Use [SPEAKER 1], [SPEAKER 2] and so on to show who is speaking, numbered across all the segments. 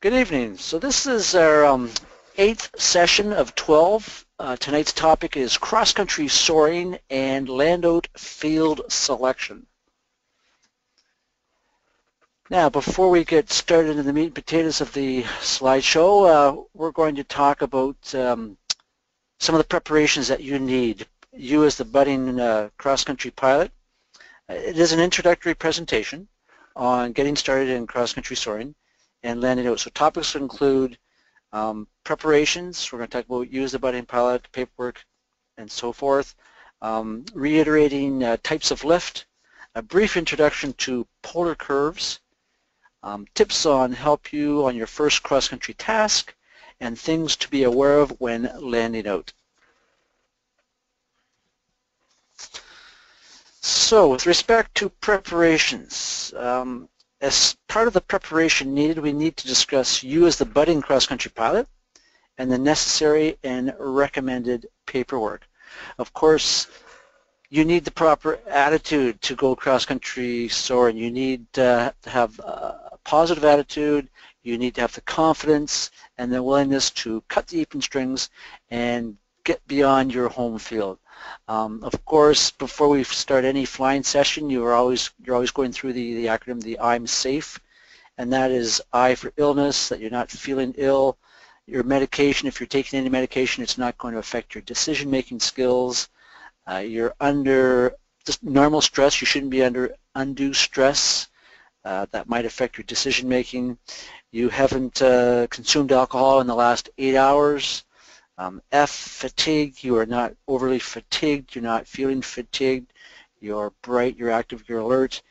[SPEAKER 1] Good evening. So this is our um, eighth session of 12. Uh, tonight's topic is cross-country soaring and land out field selection. Now, before we get started in the meat and potatoes of the slideshow, uh, we're going to talk about um, some of the preparations that you need. You as the budding uh, cross-country pilot. It is an introductory presentation on getting started in cross-country soaring and landing out. So topics include um, preparations, we're going to talk about use the budding pilot, paperwork, and so forth, um, reiterating uh, types of lift, a brief introduction to polar curves, um, tips on help you on your first cross-country task, and things to be aware of when landing out. So with respect to preparations, um, as part of the preparation needed, we need to discuss you as the budding cross-country pilot and the necessary and recommended paperwork. Of course, you need the proper attitude to go cross-country soaring. You need uh, to have a positive attitude, you need to have the confidence and the willingness to cut the apron strings and get beyond your home field. Um, of course, before we start any flying session, you're always you're always going through the, the acronym, the I'm safe, and that is I for illness, that you're not feeling ill. Your medication, if you're taking any medication, it's not going to affect your decision-making skills. Uh, you're under just normal stress. You shouldn't be under undue stress. Uh, that might affect your decision-making. You haven't uh, consumed alcohol in the last eight hours. Um, F, fatigue, you are not overly fatigued, you're not feeling fatigued, you're bright, you're active, you're alert,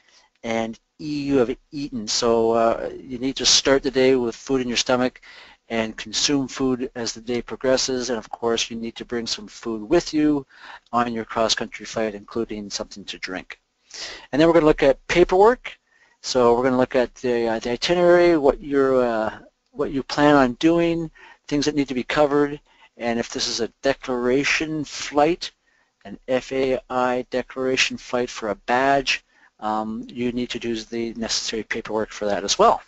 [SPEAKER 1] and E, you have eaten. So uh, you need to start the day with food in your stomach and consume food as the day progresses, and of course you need to bring some food with you on your cross-country flight, including something to drink. And then we're going to look at paperwork. So we're going to look at the, uh, the itinerary, what, you're, uh, what you plan on doing, things that need to be covered, and if this is a declaration flight, an FAI declaration flight for a badge, um, you need to do the necessary paperwork for that as well.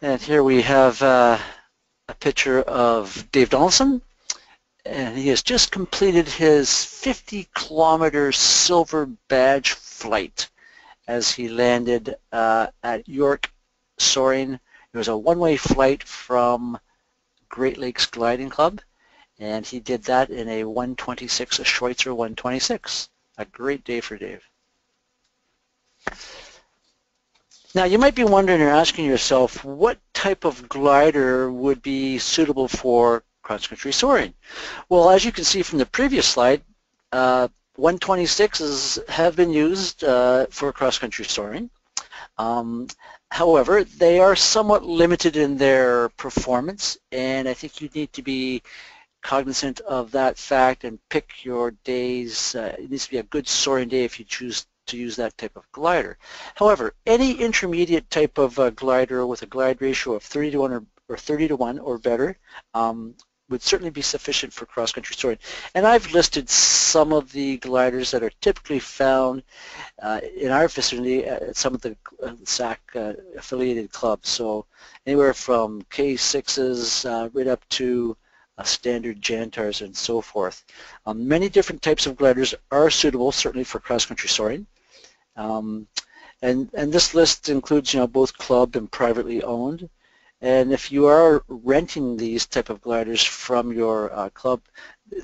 [SPEAKER 1] And here we have uh, a picture of Dave Donaldson, and he has just completed his 50 kilometer silver badge flight as he landed uh, at York soaring. It was a one-way flight from Great Lakes Gliding Club, and he did that in a 126, a Schweizer 126. A great day for Dave. Now you might be wondering or asking yourself, what type of glider would be suitable for cross-country soaring? Well, as you can see from the previous slide, uh, 126s have been used uh, for cross-country soaring. Um, However, they are somewhat limited in their performance, and I think you need to be cognizant of that fact and pick your days. Uh, it needs to be a good soaring day if you choose to use that type of glider. However, any intermediate type of uh, glider with a glide ratio of 30 to 1 or, or 30 to 1 or better um, would certainly be sufficient for cross-country soaring. And I've listed some of the gliders that are typically found uh, in our vicinity at some of the uh, SAC uh, affiliated clubs. So anywhere from K6s uh, right up to uh, standard Jantars and so forth. Um, many different types of gliders are suitable certainly for cross-country soaring. Um, and, and this list includes you know, both club and privately owned. And if you are renting these type of gliders from your uh, club,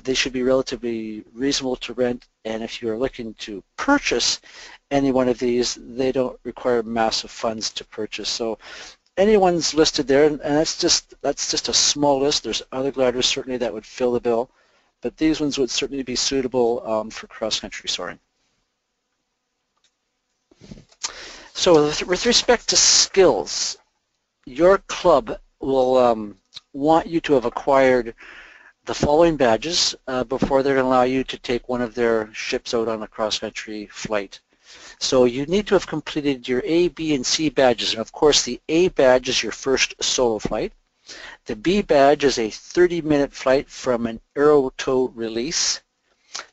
[SPEAKER 1] they should be relatively reasonable to rent. And if you are looking to purchase any one of these, they don't require massive funds to purchase. So anyone's listed there, and that's just that's just a small list. There's other gliders certainly that would fill the bill, but these ones would certainly be suitable um, for cross-country soaring. So with respect to skills, your club will um, want you to have acquired the following badges uh, before they're going to allow you to take one of their ships out on a cross-country flight. So you need to have completed your A, B, and C badges. And of course, the A badge is your first solo flight. The B badge is a 30-minute flight from an aero-tow release.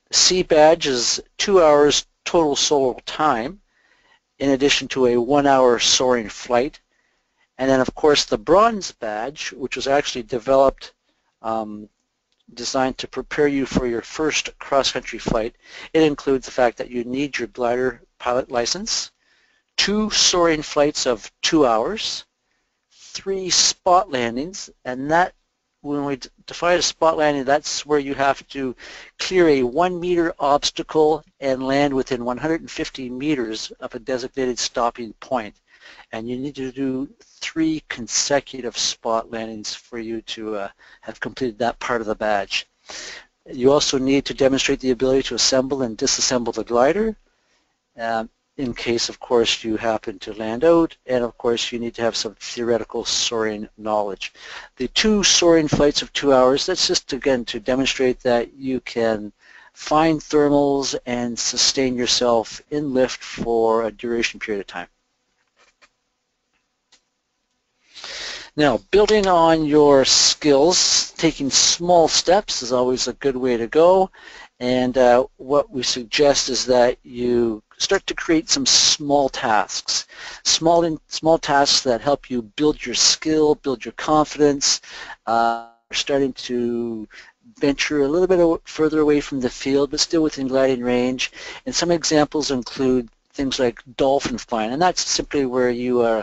[SPEAKER 1] The C badge is two hours total solo time. in addition to a one-hour soaring flight. And then, of course, the bronze badge, which was actually developed, um, designed to prepare you for your first cross-country flight. It includes the fact that you need your glider pilot license, two soaring flights of two hours, three spot landings, and that when we define a spot landing, that's where you have to clear a one meter obstacle and land within 150 meters of a designated stopping point. And you need to do three consecutive spot landings for you to uh, have completed that part of the badge. You also need to demonstrate the ability to assemble and disassemble the glider. Um, in case, of course, you happen to land out, and of course you need to have some theoretical soaring knowledge. The two soaring flights of two hours, that's just, again, to demonstrate that you can find thermals and sustain yourself in lift for a duration period of time. Now, building on your skills, taking small steps is always a good way to go. And uh, what we suggest is that you start to create some small tasks, small in, small tasks that help you build your skill, build your confidence. Uh, starting to venture a little bit further away from the field, but still within gliding range. And some examples include things like dolphin flying, and that's simply where you uh,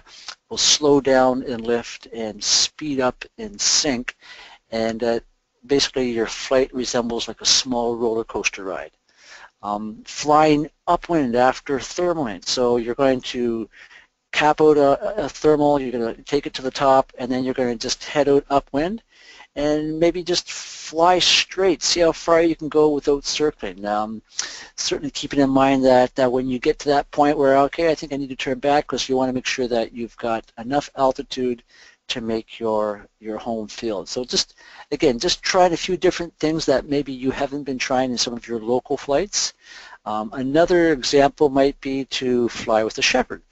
[SPEAKER 1] will slow down and lift and speed up and sink, and uh, basically your flight resembles like a small roller coaster ride. Um, flying upwind after thermaling, so you're going to cap out a, a thermal, you're going to take it to the top, and then you're going to just head out upwind, and maybe just fly straight, see how far you can go without circling. Um, certainly keeping in mind that, that when you get to that point where, okay, I think I need to turn back because you want to make sure that you've got enough altitude to make your your home field. So just again, just trying a few different things that maybe you haven't been trying in some of your local flights. Um, another example might be to fly with a shepherd,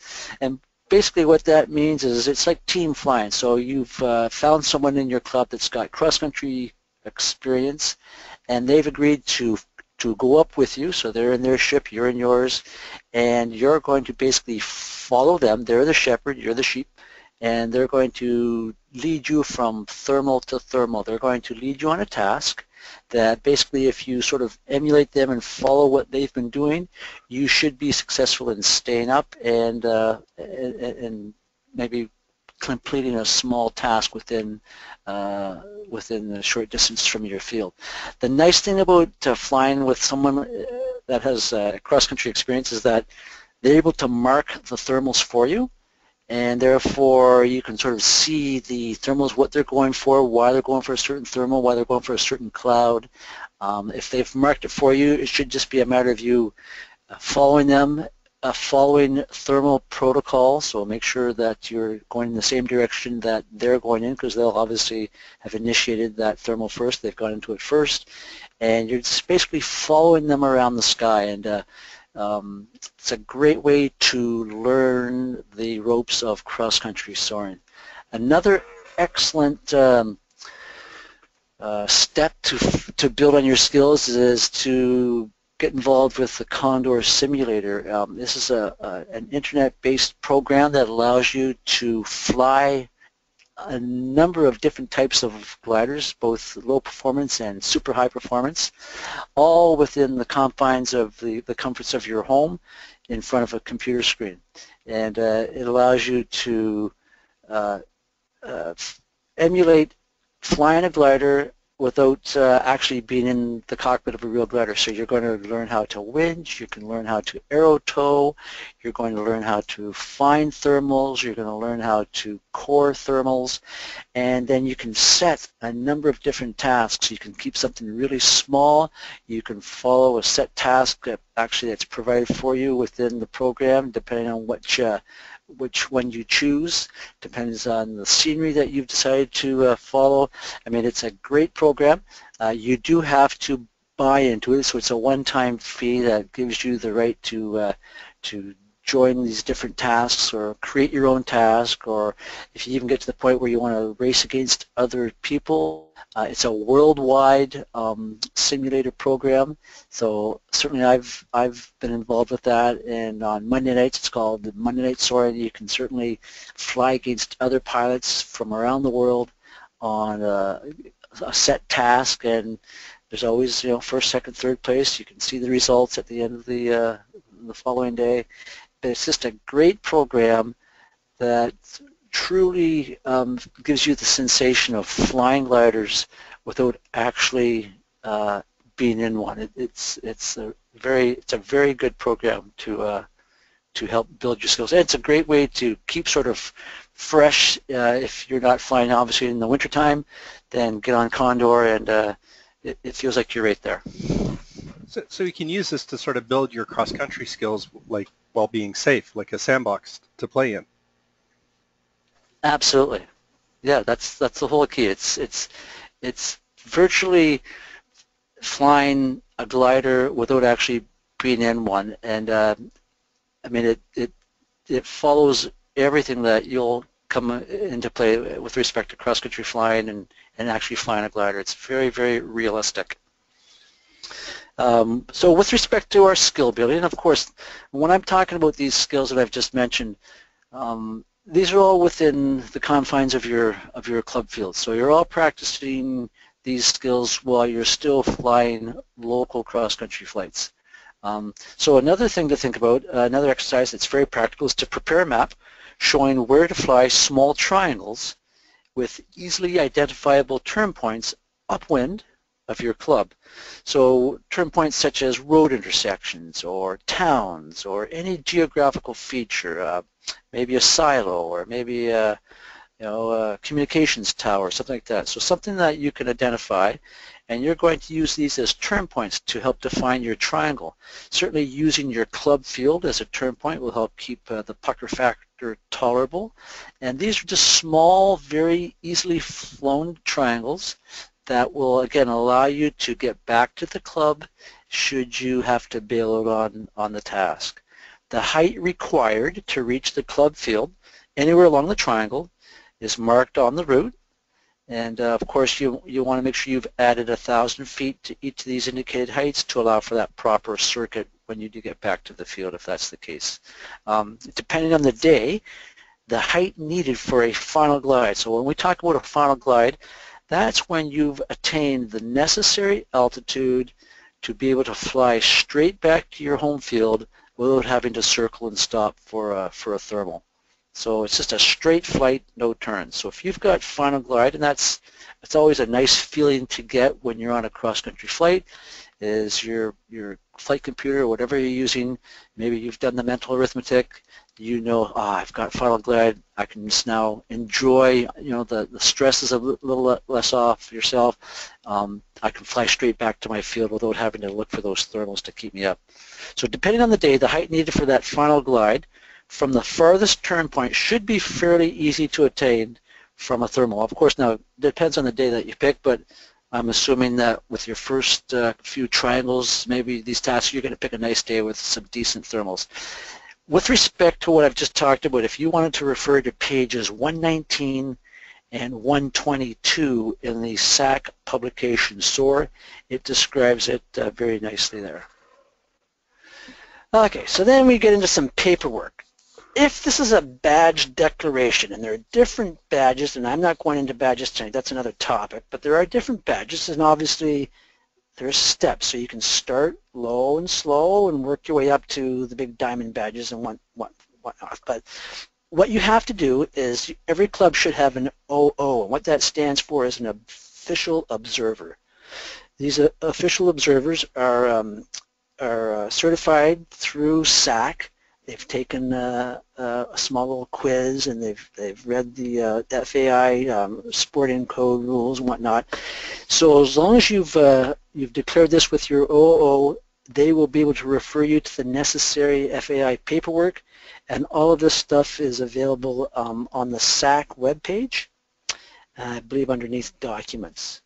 [SPEAKER 1] and basically what that means is it's like team flying. So you've uh, found someone in your club that's got cross-country experience, and they've agreed to to go up with you. So they're in their ship, you're in yours, and you're going to basically follow them. They're the shepherd, you're the sheep, and they're going to lead you from thermal to thermal. They're going to lead you on a task that basically if you sort of emulate them and follow what they've been doing, you should be successful in staying up and, uh, and, maybe completing a small task within uh, within a short distance from your field. The nice thing about uh, flying with someone uh, that has uh, cross-country experience is that they're able to mark the thermals for you and therefore you can sort of see the thermals, what they're going for, why they're going for a certain thermal, why they're going for a certain cloud. Um, if they've marked it for you, it should just be a matter of you uh, following them, uh, following thermal protocol, so make sure that you're going in the same direction that they're going in because they'll obviously have initiated that thermal first, they've gone into it first, and you're just basically following them around the sky. and uh, um, it's a great way to learn the ropes of cross-country soaring. Another excellent um, uh, step to, to build on your skills is to get involved with the Condor Simulator. Um, this is a, a an internet-based program that allows you to fly a number of different types of gliders, both low performance and super high performance, all within the confines of the, the comforts of your home in front of a computer screen. And uh, it allows you to uh, uh, emulate flying a glider without uh, actually being in the cockpit of a real glider. So you're going to learn how to winch, you can learn how to aero tow, you're going to learn how to find thermals, you're going to learn how to core thermals, and then you can set a number of different tasks. You can keep something really small, you can follow a set task that actually that's provided for you within the program depending on which uh, which one you choose. Depends on the scenery that you've decided to uh, follow. I mean, it's a great program. Uh, you do have to buy into it, so it's a one-time fee that gives you the right to uh, to join these different tasks or create your own task or if you even get to the point where you want to race against other people. Uh, it's a worldwide um, simulator program, so certainly I've I've been involved with that. And on Monday nights, it's called the Monday Night Soaring. You can certainly fly against other pilots from around the world on a, a set task, and there's always you know first, second, third place. You can see the results at the end of the uh, the following day. But it's just a great program that truly um, gives you the sensation of flying gliders without actually uh, being in one. It, it's it's a very it's a very good program to uh, to help build your skills. And it's a great way to keep sort of fresh. Uh, if you're not flying obviously in the wintertime, then get on Condor and uh, it, it feels like you're right there.
[SPEAKER 2] So, so you can use this to sort of build your cross-country skills like while being safe, like a sandbox to play in.
[SPEAKER 1] Absolutely. Yeah, that's that's the whole key. It's it's it's virtually flying a glider without actually being in one, and uh, I mean it it it follows everything that you'll come into play with respect to cross-country flying and, and actually flying a glider. It's very, very realistic. Um, so with respect to our skill building, of course, when I'm talking about these skills that I've just mentioned, um, these are all within the confines of your of your club field. So you're all practicing these skills while you're still flying local cross-country flights. Um, so another thing to think about, uh, another exercise that's very practical is to prepare a map showing where to fly small triangles with easily identifiable turn points upwind of your club. So turn points such as road intersections or towns or any geographical feature, uh, maybe a silo or maybe a, you know, a communications tower, something like that. So something that you can identify and you're going to use these as turn points to help define your triangle. Certainly using your club field as a turn point will help keep uh, the pucker factor tolerable. And these are just small, very easily flown triangles that will again allow you to get back to the club should you have to bail out on, on the task. The height required to reach the club field anywhere along the triangle is marked on the route and uh, of course you, you want to make sure you've added a thousand feet to each of these indicated heights to allow for that proper circuit when you do get back to the field if that's the case. Um, depending on the day, the height needed for a final glide. So when we talk about a final glide, that's when you've attained the necessary altitude to be able to fly straight back to your home field without having to circle and stop for a, for a thermal. So it's just a straight flight, no turns. So if you've got final glide, and that's it's always a nice feeling to get when you're on a cross-country flight, is your your flight computer whatever you're using, maybe you've done the mental arithmetic, you know, ah, I've got final glide, I can just now enjoy, you know, the, the stress is a little less off yourself. Um, I can fly straight back to my field without having to look for those thermals to keep me up. So depending on the day, the height needed for that final glide from the farthest turn point should be fairly easy to attain from a thermal. Of course, now it depends on the day that you pick, but I'm assuming that with your first uh, few triangles, maybe these tasks, you're going to pick a nice day with some decent thermals. With respect to what I've just talked about, if you wanted to refer to pages 119 and 122 in the SAC publication SOAR, it describes it uh, very nicely there. Okay, so then we get into some paperwork if this is a badge declaration, and there are different badges, and I'm not going into badges tonight, that's another topic, but there are different badges, and obviously there's steps. So you can start low and slow and work your way up to the big diamond badges and what, what, whatnot. But what you have to do is every club should have an OO, and what that stands for is an official observer. These uh, official observers are, um, are uh, certified through SAC, They've taken uh, uh, a small little quiz and they've they've read the uh, FAI um, sporting code rules and whatnot. So as long as you've uh, you've declared this with your OO, they will be able to refer you to the necessary FAI paperwork, and all of this stuff is available um, on the SAC webpage. I believe underneath documents.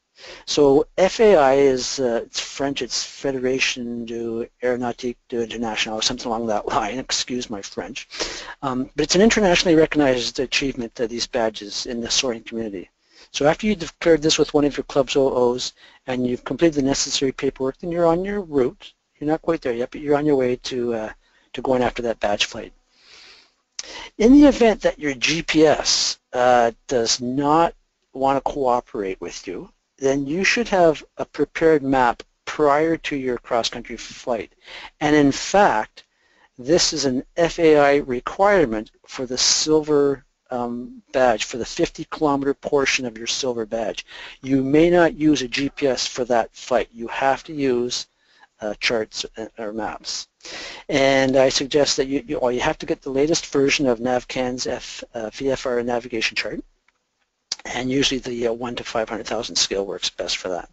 [SPEAKER 1] So FAI is, uh, it's French, it's Fédération de Aéronautique de International, or something along that line, excuse my French. Um, but it's an internationally recognized achievement, uh, these badges in the soaring community. So after you've declared this with one of your club's OOs and you've completed the necessary paperwork, then you're on your route. You're not quite there yet, but you're on your way to, uh, to going after that badge flight. In the event that your GPS uh, does not want to cooperate with you, then you should have a prepared map prior to your cross-country flight. And in fact, this is an FAI requirement for the silver um, badge, for the 50 kilometer portion of your silver badge. You may not use a GPS for that flight. You have to use uh, charts or maps. And I suggest that you, you, well, you have to get the latest version of NavCan's F, uh, VFR navigation chart and usually the uh, 1 to 500,000 scale works best for that.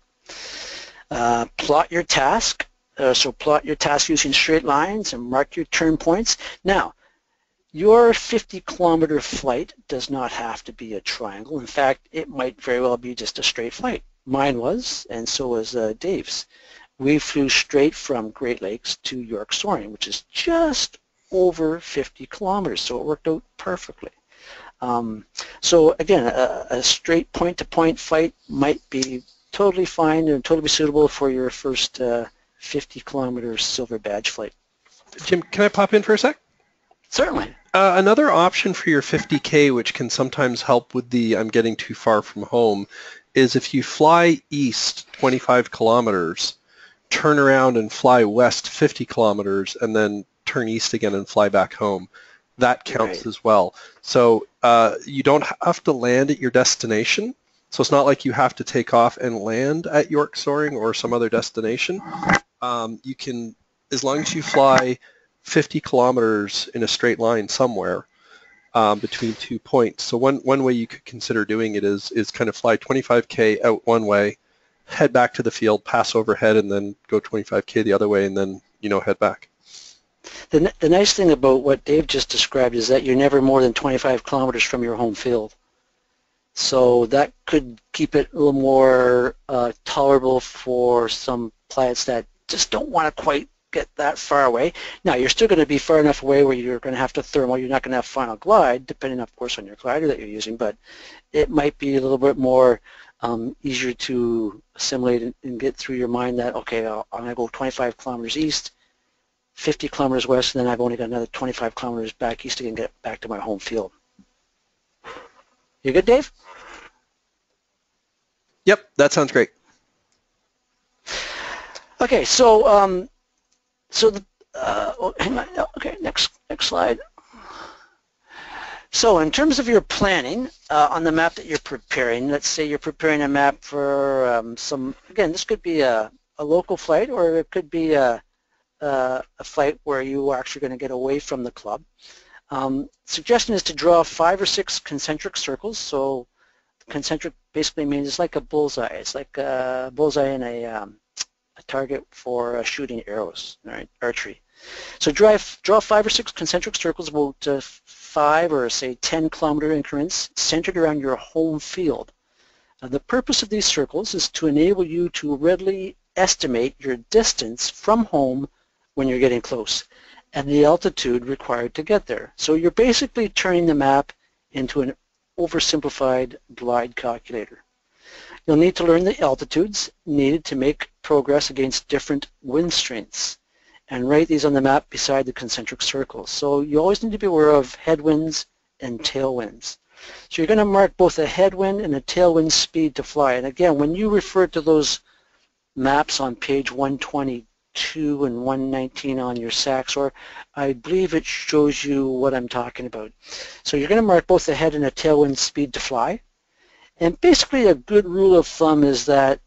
[SPEAKER 1] Uh, plot your task. Uh, so plot your task using straight lines and mark your turn points. Now, your 50 kilometer flight does not have to be a triangle. In fact, it might very well be just a straight flight. Mine was, and so was uh, Dave's. We flew straight from Great Lakes to York Soaring, which is just over 50 kilometers, so it worked out perfectly. Um, so again, a, a straight point-to-point flight might be totally fine and totally suitable for your first uh, 50 kilometer silver badge flight.
[SPEAKER 2] Jim, can I pop in for a sec?
[SPEAKER 1] Certainly.
[SPEAKER 2] Uh, another option for your 50K, which can sometimes help with the I'm getting too far from home, is if you fly east 25 kilometers, turn around and fly west 50 kilometers, and then turn east again and fly back home that counts right. as well. So uh, you don't have to land at your destination. So it's not like you have to take off and land at York Soaring or some other destination. Um, you can, as long as you fly 50 kilometers in a straight line somewhere um, between two points. So one, one way you could consider doing it is, is kind of fly 25K out one way, head back to the field, pass overhead, and then go 25K the other way, and then, you know, head back.
[SPEAKER 1] The, the nice thing about what Dave just described is that you're never more than 25 kilometers from your home field. So that could keep it a little more uh, tolerable for some pilots that just don't want to quite get that far away. Now, you're still going to be far enough away where you're going to have to thermal. You're not going to have final glide, depending, of course, on your glider that you're using, but it might be a little bit more um, easier to assimilate and, and, get through your mind that, okay, i am going to go 25 kilometers east 50 kilometers west, and then I've only got another 25 kilometers back east to get back to my home field. You good, Dave?
[SPEAKER 2] Yep, that sounds great.
[SPEAKER 1] Okay, so um, so the uh, oh, hang on. Okay, next next slide. So in terms of your planning uh, on the map that you're preparing, let's say you're preparing a map for um, some. Again, this could be a, a local flight, or it could be a uh, a flight where you are actually going to get away from the club. Um, suggestion is to draw five or six concentric circles. So concentric basically means it's like a bullseye. It's like a bullseye in a, um, a target for uh, shooting arrows, right, archery. So draw, draw five or six concentric circles about uh, five or say 10 kilometer increments centered around your home field. Now, the purpose of these circles is to enable you to readily estimate your distance from home when you're getting close and the altitude required to get there. So you're basically turning the map into an oversimplified glide calculator. You'll need to learn the altitudes needed to make progress against different wind strengths and write these on the map beside the concentric circles. So you always need to be aware of headwinds and tailwinds. So you're going to mark both a headwind and a tailwind speed to fly. And again, when you refer to those maps on page 120 2 and 119 on your SACS, or I believe it shows you what I'm talking about. So you're going to mark both the head and a tailwind speed to fly. And basically a good rule of thumb is that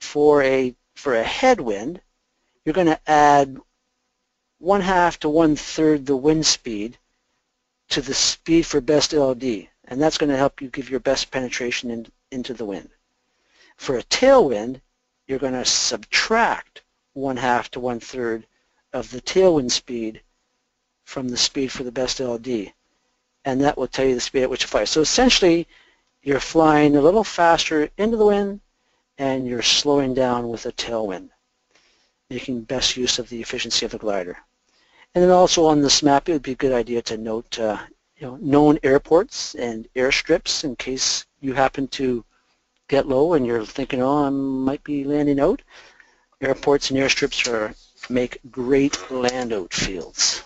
[SPEAKER 1] for a, for a headwind, you're going to add one half to one third the wind speed to the speed for best LD. And that's going to help you give your best penetration in, into the wind. For a tailwind, you're going to subtract one half to one third of the tailwind speed from the speed for the best LD. And that will tell you the speed at which you fly. So essentially, you're flying a little faster into the wind and you're slowing down with a tailwind, making best use of the efficiency of the glider. And then also on this map, it would be a good idea to note uh, you know, known airports and airstrips in case you happen to get low and you're thinking, oh, I might be landing out. Airports and airstrips are, make great land out fields.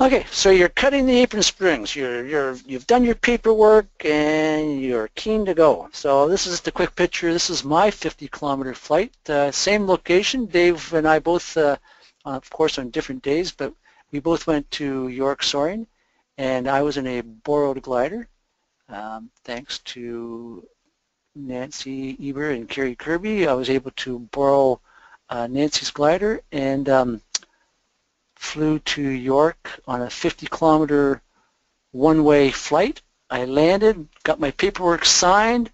[SPEAKER 1] Okay, so you're cutting the apron springs. You're, you're, you've done your paperwork and you're keen to go. So this is the quick picture. This is my 50 kilometer flight. Uh, same location. Dave and I both, uh, of course, on different days, but we both went to York Soaring and I was in a borrowed glider. Um, thanks to Nancy Eber and Kerry Kirby, I was able to borrow uh, Nancy's glider and um, flew to York on a 50 kilometer one-way flight. I landed, got my paperwork signed,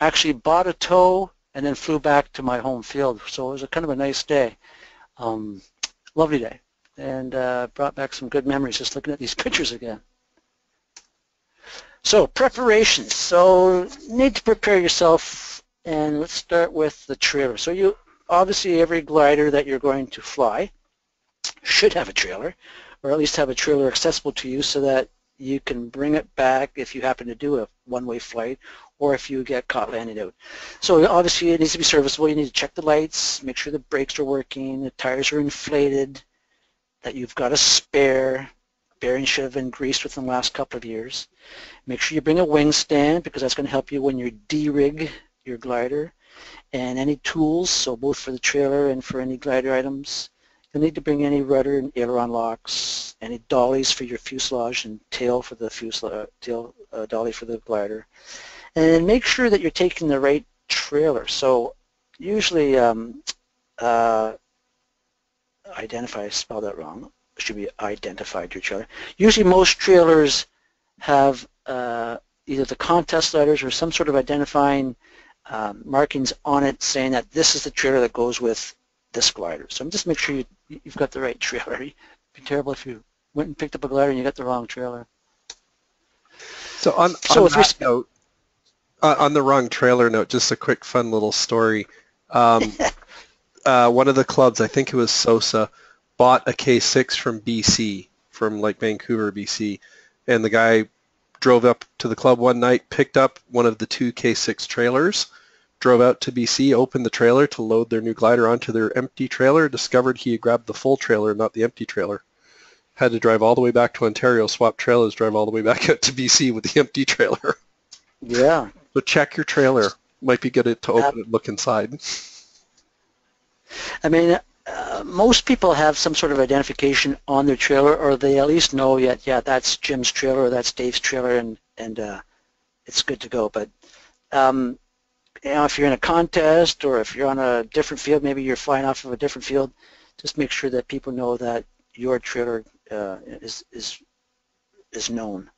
[SPEAKER 1] actually bought a tow, and then flew back to my home field. So it was a kind of a nice day. Um, lovely day. And uh, brought back some good memories just looking at these pictures again. So preparations. So need to prepare yourself and let's start with the trailer. So you obviously every glider that you're going to fly should have a trailer, or at least have a trailer accessible to you so that you can bring it back if you happen to do a one-way flight or if you get caught landing out. So obviously it needs to be serviceable. You need to check the lights, make sure the brakes are working, the tires are inflated, that you've got a spare. Bearings should have been greased within the last couple of years. Make sure you bring a wing stand because that's going to help you when you de-rig your glider. And any tools, so both for the trailer and for any glider items. You'll need to bring any rudder and aileron locks, any dollies for your fuselage and tail for the fuselage, tail uh, dolly for the glider. And make sure that you're taking the right trailer. So usually um, uh, identify, I spelled that wrong, should be identified to each other. Usually most trailers have uh, either the contest letters or some sort of identifying um, markings on it saying that this is the trailer that goes with this glider. So just make sure you, you've got the right trailer. It'd be terrible if you went and picked up a glider and you got the wrong trailer.
[SPEAKER 2] So on, so on that note, uh, on the wrong trailer note, just a quick fun little story. Um, uh, one of the clubs, I think it was SOSA, bought a K6 from BC, from like Vancouver, BC, and the guy drove up to the club one night, picked up one of the two K6 trailers, drove out to BC, opened the trailer to load their new glider onto their empty trailer, discovered he had grabbed the full trailer, not the empty trailer. Had to drive all the way back to Ontario, swap trailers, drive all the way back out to BC with the empty trailer.
[SPEAKER 1] Yeah.
[SPEAKER 2] So check your trailer. Might be good to open it and look inside.
[SPEAKER 1] I mean, uh, most people have some sort of identification on their trailer, or they at least know, yeah, yeah, that's Jim's trailer, that's Dave's trailer, and and uh, it's good to go. But um, you know, if you're in a contest or if you're on a different field, maybe you're flying off of a different field, just make sure that people know that your trailer uh, is, is, is known.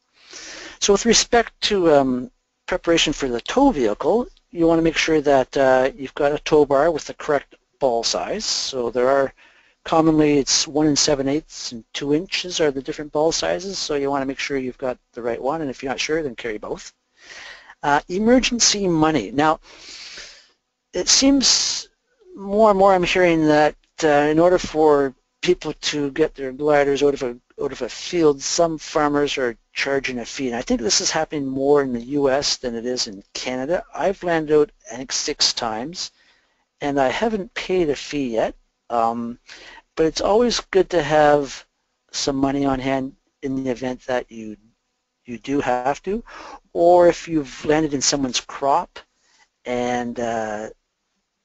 [SPEAKER 1] So with respect to um, preparation for the tow vehicle, you want to make sure that uh, you've got a tow bar with the correct ball size. So there are commonly it's 1 and 7 eighths and 2 inches are the different ball sizes. So you want to make sure you've got the right one. And if you're not sure, then carry both. Uh, emergency money. Now, it seems more and more I'm hearing that uh, in order for people to get their gliders out of a out of a field, some farmers are charging a fee. And I think this is happening more in the U.S. than it is in Canada. I've landed out, I think, six times, and I haven't paid a fee yet. Um, but it's always good to have some money on hand in the event that you you do have to, or if you've landed in someone's crop and uh,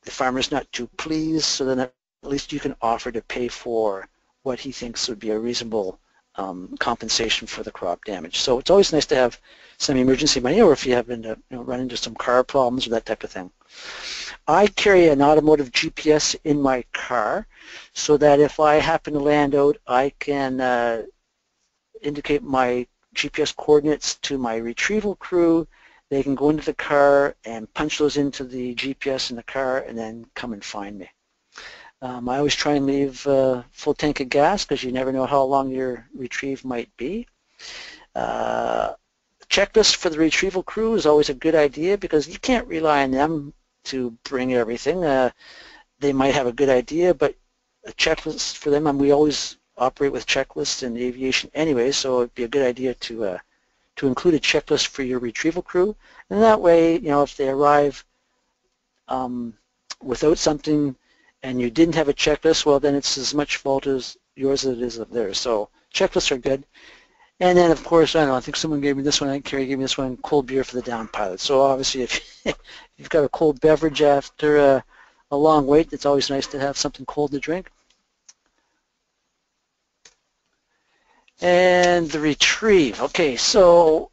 [SPEAKER 1] the farmer's not too pleased, so then at least you can offer to pay for what he thinks would be a reasonable um, compensation for the crop damage. So it's always nice to have some emergency money, or if you happen to you know, run into some car problems or that type of thing. I carry an automotive GPS in my car so that if I happen to land out, I can uh, indicate my GPS coordinates to my retrieval crew. They can go into the car and punch those into the GPS in the car and then come and find me. Um, I always try and leave a full tank of gas because you never know how long your retrieve might be. Uh, checklist for the retrieval crew is always a good idea because you can't rely on them to bring everything. Uh, they might have a good idea, but a checklist for them, and we always operate with checklists in aviation anyway, so it'd be a good idea to uh, to include a checklist for your retrieval crew, and that way, you know, if they arrive um, without something and you didn't have a checklist, well, then it's as much fault as yours as it is of theirs. So checklists are good. And then, of course, I don't know, I think someone gave me this one, I think Carrie gave me this one, cold beer for the down pilot. So obviously, if you've got a cold beverage after a, a long wait, it's always nice to have something cold to drink. And the retrieve. Okay, so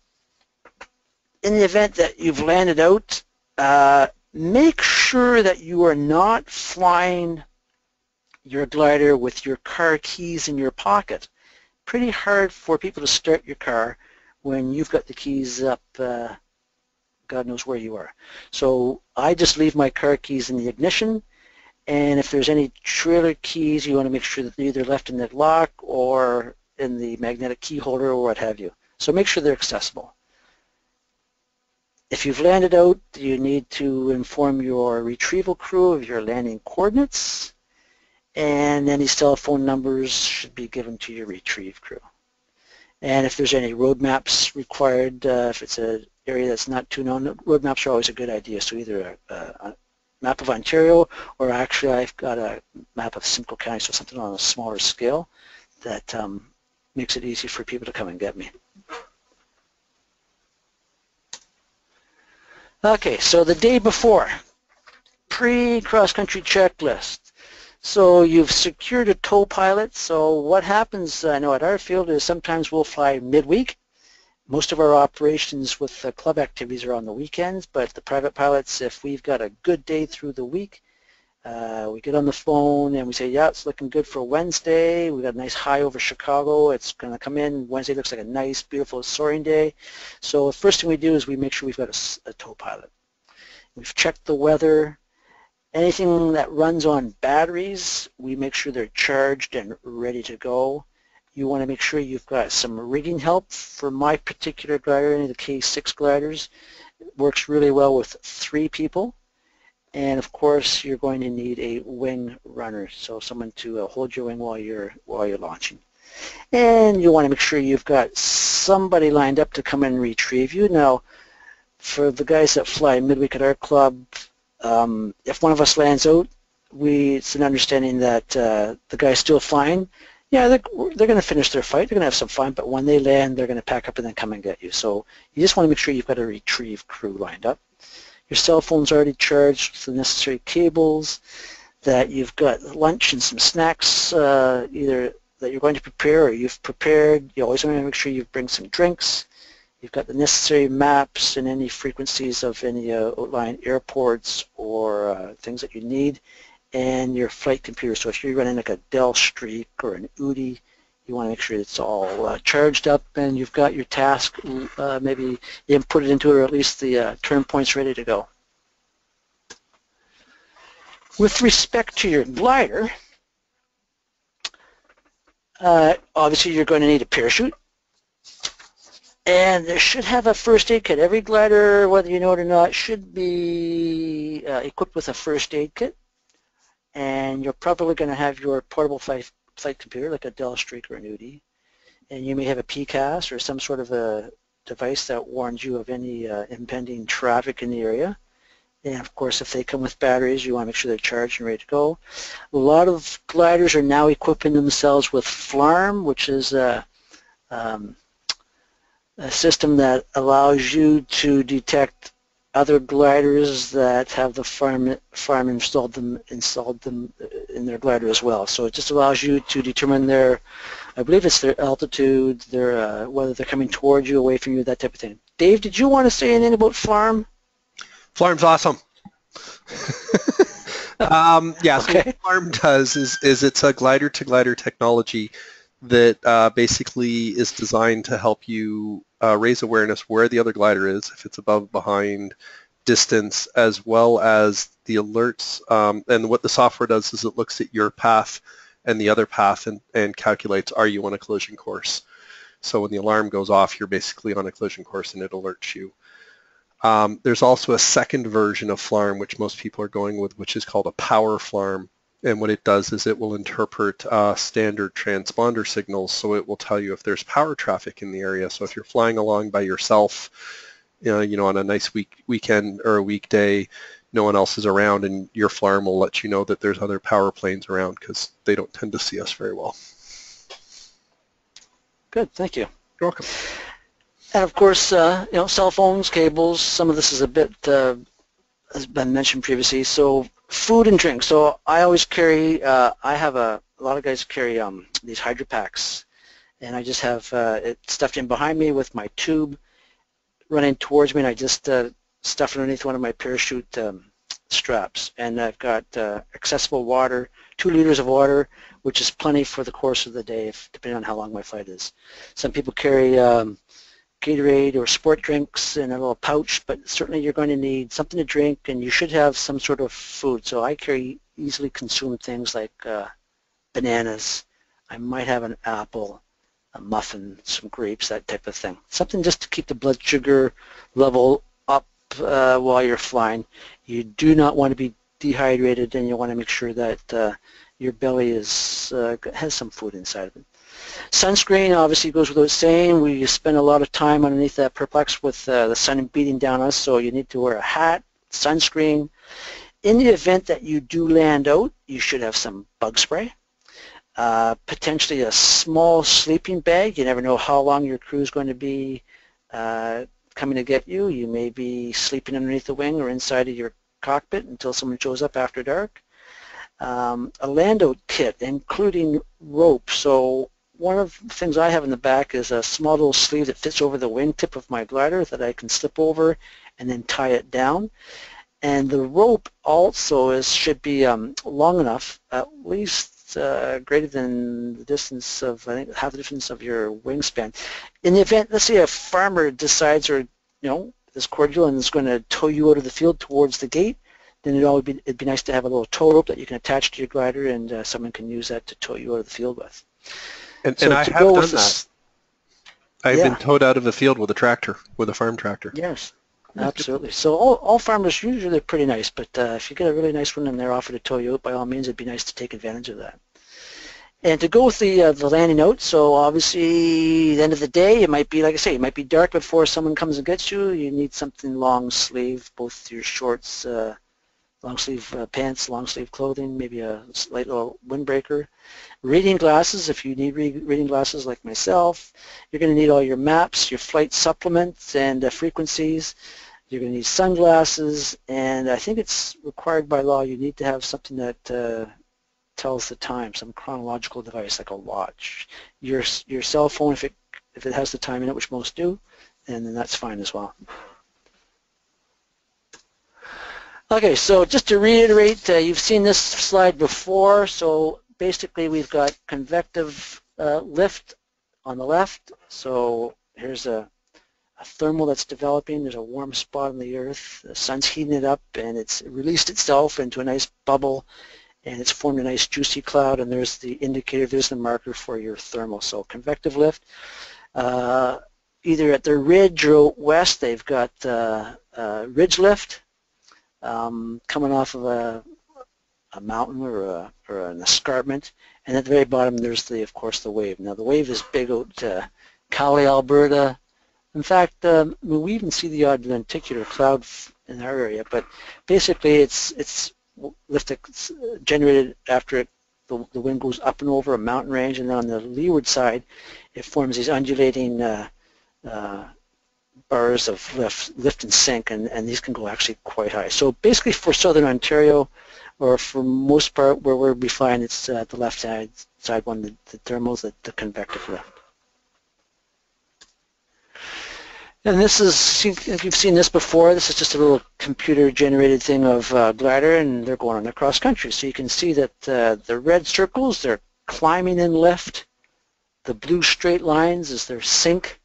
[SPEAKER 1] in the event that you've landed out, uh, make sure that you are not flying your glider with your car keys in your pocket. Pretty hard for people to start your car when you've got the keys up, uh, God knows where you are. So I just leave my car keys in the ignition and if there's any trailer keys, you want to make sure that they're either left in the lock or in the magnetic key holder or what have you. So make sure they're accessible. If you've landed out, you need to inform your retrieval crew of your landing coordinates and any cell phone numbers should be given to your retrieve crew. And if there's any road maps required, uh, if it's an area that's not too known, road maps are always a good idea. So either a, a, map of Ontario or actually I've got a map of Simcoe County, so something on a smaller scale that um, makes it easy for people to come and get me. Okay, so the day before, pre-cross-country checklist. So you've secured a tow pilot. So what happens, I know at our field, is sometimes we'll fly midweek. Most of our operations with the club activities are on the weekends, but the private pilots, if we've got a good day through the week, uh, we get on the phone and we say, yeah, it's looking good for Wednesday. We've got a nice high over Chicago. It's going to come in. Wednesday looks like a nice, beautiful soaring day. So the first thing we do is we make sure we've got a, a tow pilot. We've checked the weather. Anything that runs on batteries, we make sure they're charged and ready to go. You want to make sure you've got some rigging help. For my particular glider, any of the K6 gliders, it works really well with three people. And of course, you're going to need a wing runner, so someone to uh, hold your wing while you're while you're launching. And you want to make sure you've got somebody lined up to come and retrieve you. Now, for the guys that fly midweek at our club, um, if one of us lands out, we it's an understanding that uh, the guy's still flying. Yeah, they're, they're going to finish their fight. They're going to have some fun, but when they land, they're going to pack up and then come and get you. So you just want to make sure you've got a retrieve crew lined up your cell phone's already charged with the necessary cables, that you've got lunch and some snacks uh, either that you're going to prepare or you've prepared. You always want to make sure you bring some drinks. You've got the necessary maps and any frequencies of any uh, outlying airports or uh, things that you need and your flight computer. So if you're running like a Dell Streak or an Oudie, you want to make sure it's all uh, charged up and you've got your task uh, maybe inputted into it or at least the uh, turn points ready to go. With respect to your glider, uh, obviously you're going to need a parachute and there should have a first aid kit. Every glider, whether you know it or not, should be uh, equipped with a first aid kit and you're probably going to have your portable flight flight computer like a Dell Streak or an Oudie, and you may have a PCAS or some sort of a device that warns you of any uh, impending traffic in the area. And of course, if they come with batteries, you want to make sure they're charged and ready to go. A lot of gliders are now equipping themselves with FLARM, which is a, um, a system that allows you to detect other gliders that have the farm FLARM installed them installed them in their glider as well. So it just allows you to determine their, I believe it's their altitude, their uh, whether they're coming towards you, away from you, that type of thing. Dave, did you want to say anything about FLARM?
[SPEAKER 2] FLARM's awesome. um, yeah, so okay. what FLARM does is, is it's a glider-to-glider technology that uh, basically is designed to help you uh, raise awareness where the other glider is, if it's above, behind, distance, as well as the alerts. Um, and what the software does is it looks at your path and the other path and, and calculates are you on a collision course. So when the alarm goes off, you're basically on a collision course and it alerts you. Um, there's also a second version of FLARM, which most people are going with, which is called a power FLARM. And what it does is it will interpret uh, standard transponder signals, so it will tell you if there's power traffic in the area. So if you're flying along by yourself, you know, you know on a nice week weekend or a weekday, no one else is around, and your FLARM will let you know that there's other power planes around because they don't tend to see us very well.
[SPEAKER 1] Good, thank you.
[SPEAKER 2] You're welcome.
[SPEAKER 1] And of course, uh, you know, cell phones, cables, some of this is a bit, uh, has been mentioned previously. So food and drink. So I always carry, uh, I have a, a lot of guys carry um, these Hydro Packs and I just have uh, it stuffed in behind me with my tube running towards me and I just uh, stuff it underneath one of my parachute um, straps. And I've got uh, accessible water, two liters of water, which is plenty for the course of the day, if, depending on how long my flight is. Some people carry um, Gatorade or sport drinks in a little pouch, but certainly you're going to need something to drink and you should have some sort of food. So I carry easily consumed things like uh, bananas. I might have an apple, a muffin, some grapes, that type of thing. Something just to keep the blood sugar level up uh, while you're flying. You do not want to be dehydrated and you want to make sure that uh, your belly is uh, has some food inside of it. Sunscreen obviously goes without saying. We spend a lot of time underneath that Perspex with uh, the sun beating down us, so you need to wear a hat, sunscreen. In the event that you do land out, you should have some bug spray. Uh, potentially a small sleeping bag. You never know how long your crew is going to be uh, coming to get you. You may be sleeping underneath the wing or inside of your cockpit until someone shows up after dark. Um, a land out kit, including rope. So one of the things I have in the back is a small little sleeve that fits over the wingtip of my glider that I can slip over and then tie it down. And the rope also is should be um, long enough, at least uh, greater than the distance of, I think, half the distance of your wingspan. In the event, let's say a farmer decides or, you know, is cordial and is going to tow you out of the field towards the gate, then it would be, it'd be nice to have a little tow rope that you can attach to your glider and uh, someone can use that to tow you out of the field with.
[SPEAKER 2] And, so and I have done that. I've yeah. been towed out of the field with a tractor, with a farm tractor.
[SPEAKER 1] Yes, absolutely. So all, all farmers usually are pretty nice, but uh, if you get a really nice one and they're offered to tow you out, by all means, it'd be nice to take advantage of that. And to go with the uh, the landing out, so obviously, the end of the day, it might be like I say, it might be dark before someone comes and gets you. You need something long sleeve, both your shorts, uh, long sleeve uh, pants, long sleeve clothing, maybe a slight little windbreaker. Reading glasses, if you need re reading glasses like myself, you're going to need all your maps, your flight supplements and uh, frequencies. You're going to need sunglasses, and I think it's required by law you need to have something that uh, tells the time, some chronological device like a watch. Your, your cell phone, if it, if it has the time in it, which most do, and then that's fine as well. Okay, so just to reiterate, uh, you've seen this slide before, so basically we've got convective uh, lift on the left, so here's a, a, thermal that's developing, there's a warm spot on the earth, the sun's heating it up and it's released itself into a nice bubble and it's formed a nice juicy cloud and there's the indicator, there's the marker for your thermal. So convective lift, uh, either at the ridge or west they've got uh, uh, ridge lift, um, coming off of a, a mountain or, a, or an escarpment, and at the very bottom there's the, of course, the wave. Now the wave is big out uh, Cowley, Alberta. In fact, um, we even see the odd lenticular cloud in our area, but basically it's it's lift generated after it, the, the wind goes up and over a mountain range, and on the leeward side, it forms these undulating uh, uh, bars of lift, lift and sink, and, and these can go actually quite high. So basically for southern Ontario, or for most part where we'll be flying, it's uh, the left side, side one, the, the thermals, the, the convective lift. And this is, if you've seen this before, this is just a little computer-generated thing of uh, glider, and they're going on the cross country. So you can see that uh, the red circles, they're climbing in lift. The blue straight lines is their sink,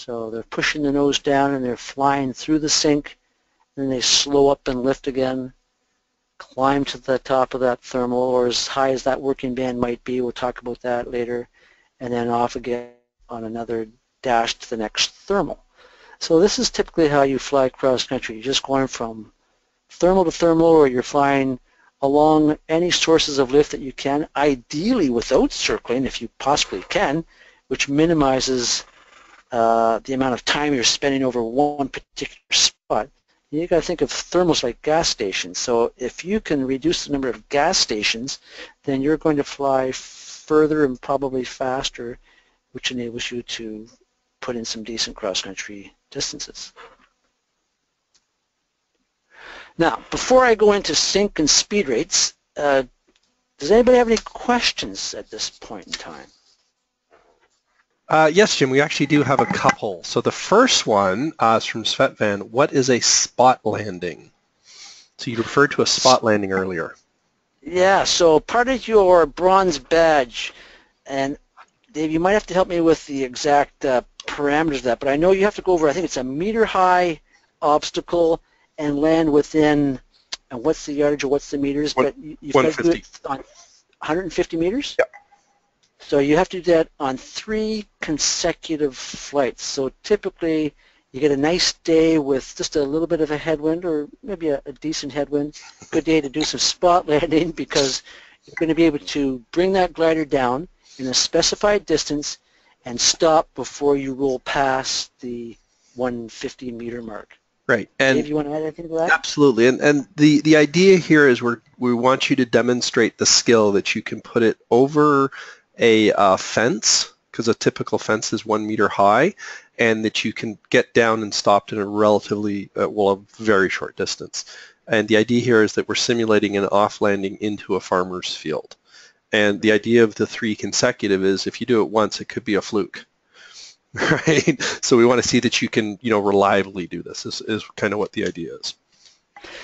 [SPEAKER 1] so they're pushing the nose down and they're flying through the sink. Then they slow up and lift again, climb to the top of that thermal or as high as that working band might be. We'll talk about that later. And then off again on another dash to the next thermal. So this is typically how you fly cross country. You're just going from thermal to thermal or you're flying along any sources of lift that you can, ideally without circling if you possibly can, which minimizes uh, the amount of time you're spending over one particular spot. You got to think of thermals like gas stations. So if you can reduce the number of gas stations, then you're going to fly further and probably faster, which enables you to put in some decent cross-country distances. Now, before I go into sink and speed rates, uh, does anybody have any questions at this point in time?
[SPEAKER 2] Uh, yes, Jim, we actually do have a couple. So the first one uh, is from Svetvan. What is a spot landing? So you referred to a spot landing earlier.
[SPEAKER 1] Yeah, so part of your bronze badge, and Dave, you might have to help me with the exact uh, parameters of that, but I know you have to go over, I think it's a meter high obstacle and land within, and what's the yardage or what's the meters?
[SPEAKER 2] One,
[SPEAKER 1] but you, you've got to do it on 150 meters?
[SPEAKER 2] Yep.
[SPEAKER 1] So you have to do that on three consecutive flights. So typically you get a nice day with just a little bit of a headwind or maybe a, a decent headwind. Good day to do some spot landing because you're going to be able to bring that glider down in a specified distance and stop before you roll past the 150 meter mark.
[SPEAKER 2] Right. And
[SPEAKER 1] Dave, you want to add anything to that?
[SPEAKER 2] Absolutely. And and the the idea here is we're we want you to demonstrate the skill that you can put it over a uh, fence because a typical fence is one meter high, and that you can get down and stopped in a relatively uh, well a very short distance. And the idea here is that we're simulating an off landing into a farmer's field. And the idea of the three consecutive is if you do it once, it could be a fluke right? So we want to see that you can, you know, reliably do this. Is is kind of what the idea is.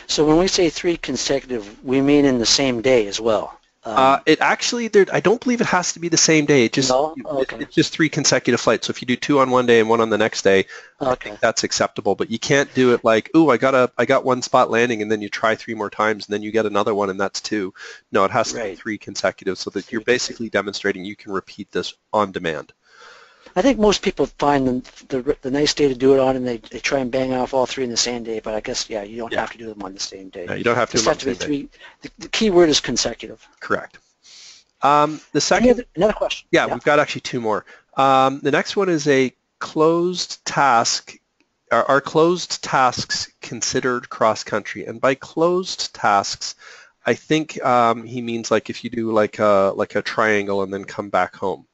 [SPEAKER 1] So when we say three consecutive, we mean in the same day as well.
[SPEAKER 2] Um, uh, it actually, there, I don't believe it has to be the same day. It just,
[SPEAKER 1] no? okay.
[SPEAKER 2] it, it's just three consecutive flights. So if you do two on one day and one on the next day, okay. I think that's acceptable. But you can't do it like, ooh, I got a, I got one spot landing, and then you try three more times, and then you get another one, and that's two. No, it has to right. be three consecutive, so that you're basically demonstrating you can repeat this on demand.
[SPEAKER 1] I think most people find the, the, the nice day to do it on, and they, they try and bang off all three in the same day. But I guess yeah, you don't
[SPEAKER 2] yeah.
[SPEAKER 1] have to do them on the same day.
[SPEAKER 2] No, you don't have to.
[SPEAKER 1] Just have to be three. The, the, key word is consecutive.
[SPEAKER 2] Correct. Um, the second.
[SPEAKER 1] Other, another question.
[SPEAKER 2] Yeah, yeah, we've got actually two more. Um, the next one is a closed task. Are, are closed tasks considered cross country? And by closed tasks, I think um, he means like if you do like a like a triangle and then come back home.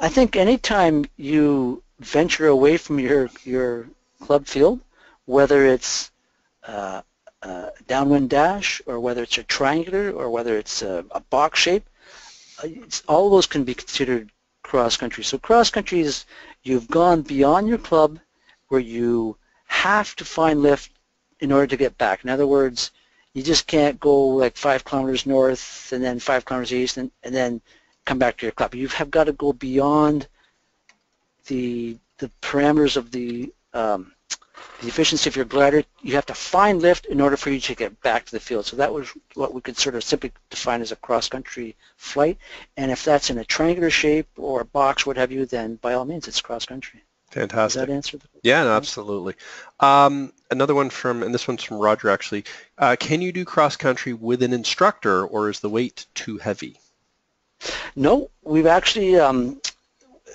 [SPEAKER 1] I think anytime you venture away from your your club field, whether it's uh, a downwind dash or whether it's a triangular or whether it's a, a box shape, uh, all those can be considered cross country. So cross country is you've gone beyond your club where you have to find lift in order to get back. In other words, you just can't go like five kilometers north and then five kilometers east and, and then come back to your club. You have got to go beyond the the parameters of the um, the efficiency of your glider. You have to find lift in order for you to get back to the field. So that was what we could sort of simply define as a cross-country flight. And if that's in a triangular shape or a box, what have you, then by all means, it's cross-country.
[SPEAKER 2] Fantastic.
[SPEAKER 1] Does that answer the
[SPEAKER 2] Yeah, no, absolutely. Um, another one from, and this one's from Roger actually. Uh, can you do cross-country with an instructor or is the weight too heavy?
[SPEAKER 1] No, we've actually, um,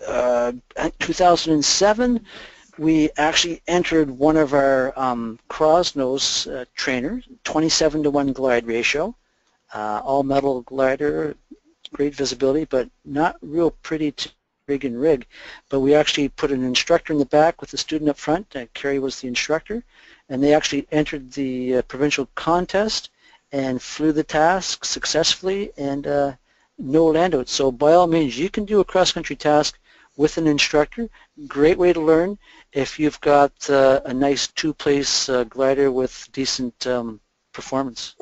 [SPEAKER 1] uh, 2007, we actually entered one of our um, uh, trainers, 27 to 1 glide ratio, uh, all metal glider, great visibility, but not real pretty to rig and rig. But we actually put an instructor in the back with the student up front, uh, was the instructor, and they actually entered the uh, provincial contest and flew the task successfully and uh, no landouts. So by all means, you can do a cross-country task with an instructor. Great way to learn if you've got uh, a nice two-place uh, glider with decent um, performance.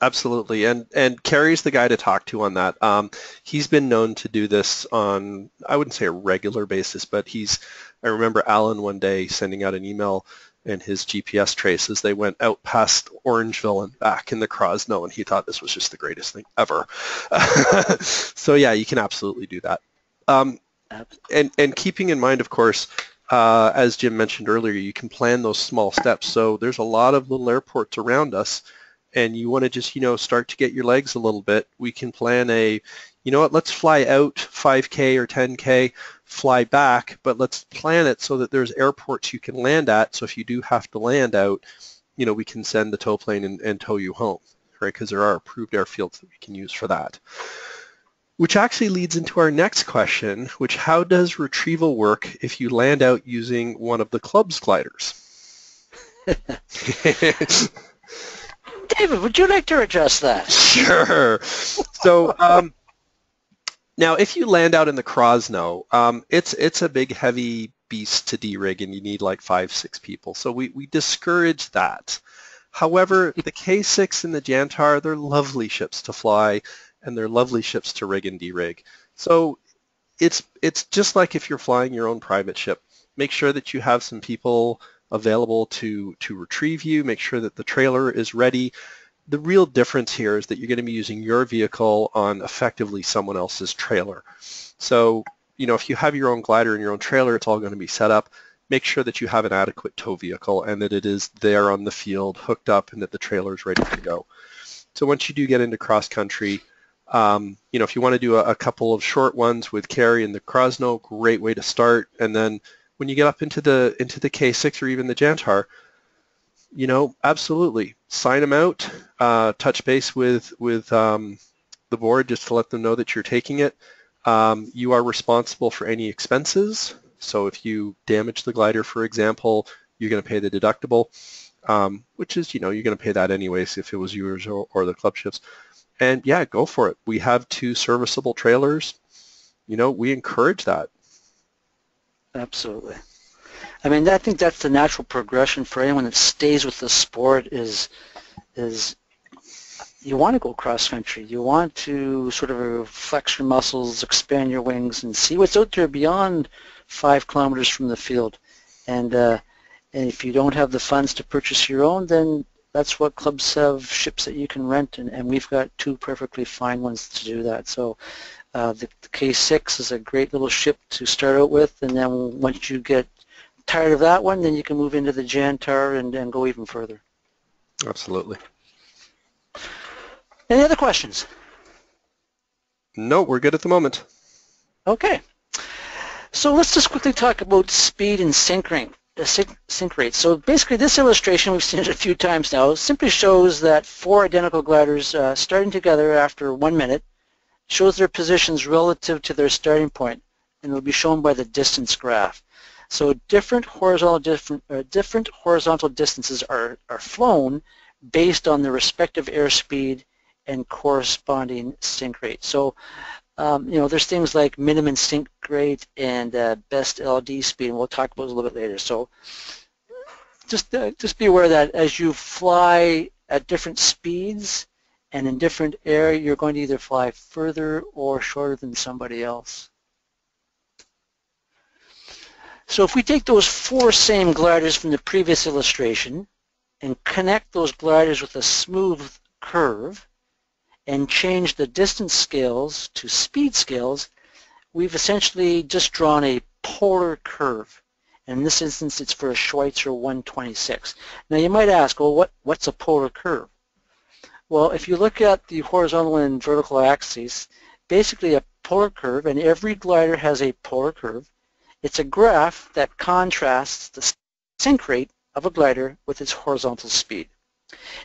[SPEAKER 2] Absolutely, and and Kerry's the guy to talk to on that. Um, he's been known to do this on I wouldn't say a regular basis, but he's. I remember Alan one day sending out an email and his GPS traces. They went out past Orangeville and back in the Krosno, and he thought this was just the greatest thing ever. so yeah, you can absolutely do that. Um, and, and keeping in mind, of course, uh, as Jim mentioned earlier, you can plan those small steps. So there's a lot of little airports around us and you want to just, you know, start to get your legs a little bit. We can plan a, you know what, let's fly out 5K or 10K, fly back, but let's plan it so that there's airports you can land at. So if you do have to land out, you know, we can send the tow plane and, and tow you home, right? Because there are approved airfields that we can use for that. Which actually leads into our next question, which how does retrieval work if you land out using one of the club's gliders?
[SPEAKER 1] David, would you like to address that?
[SPEAKER 2] Sure. So um, now, if you land out in the Krosno, um, it's it's a big, heavy beast to de-rig, and you need like five, six people. So we, we discourage that. However, the K6 and the Jantar, they're lovely ships to fly, and they're lovely ships to rig and de-rig. So it's it's just like if you're flying your own private ship. Make sure that you have some people available to, to retrieve you, make sure that the trailer is ready. The real difference here is that you're going to be using your vehicle on effectively someone else's trailer. So, you know, if you have your own glider and your own trailer, it's all going to be set up. Make sure that you have an adequate tow vehicle and that it is there on the field, hooked up, and that the trailer is ready to go. So once you do get into cross country, um, you know, if you want to do a, a, couple of short ones with Carrie and the Krosno, great way to start. And then when you get up into the into the K6 or even the Jantar, you know, absolutely sign them out, uh, touch base with with um, the board just to let them know that you're taking it. Um, you are responsible for any expenses. So if you damage the glider, for example, you're going to pay the deductible, um, which is, you know, you're going to pay that anyways if it was yours or, or the club ships. And yeah, go for it. We have two serviceable trailers. You know, we encourage that.
[SPEAKER 1] Absolutely. I mean, I think that's the natural progression for anyone that stays with the sport is is you want to go cross country. You want to sort of flex your muscles, expand your wings, and see what's out there beyond five kilometers from the field. And uh, and if you don't have the funds to purchase your own, then that's what clubs have ships that you can rent, and, and we've got two perfectly fine ones to do that. So uh, the, the, K6 is a great little ship to start out with, and then once you get tired of that one, then you can move into the Jantar and, and go even further.
[SPEAKER 2] Absolutely.
[SPEAKER 1] Any other questions?
[SPEAKER 2] No, we're good at the moment.
[SPEAKER 1] Okay. So let's just quickly talk about speed and sink rate. Uh, sink rate. So basically this illustration, we've seen it a few times now, simply shows that four identical gliders uh, starting together after one minute shows their positions relative to their starting point and it'll be shown by the distance graph. So different horizontal different uh, different horizontal distances are, are flown based on the respective airspeed and corresponding sink rate. So um, you know, there's things like minimum sink rate and uh, best LD speed, and we'll talk about those a little bit later. So just uh, just be aware that as you fly at different speeds, and in different air, you're going to either fly further or shorter than somebody else. So if we take those four same gliders from the previous illustration and connect those gliders with a smooth curve and change the distance scales to speed scales, we've essentially just drawn a polar curve. In this instance, it's for a Schweizer 126. Now you might ask, well, what, what's a polar curve? Well, if you look at the horizontal and vertical axes, basically a polar curve, and every glider has a polar curve, it's a graph that contrasts the sink rate of a glider with its horizontal speed.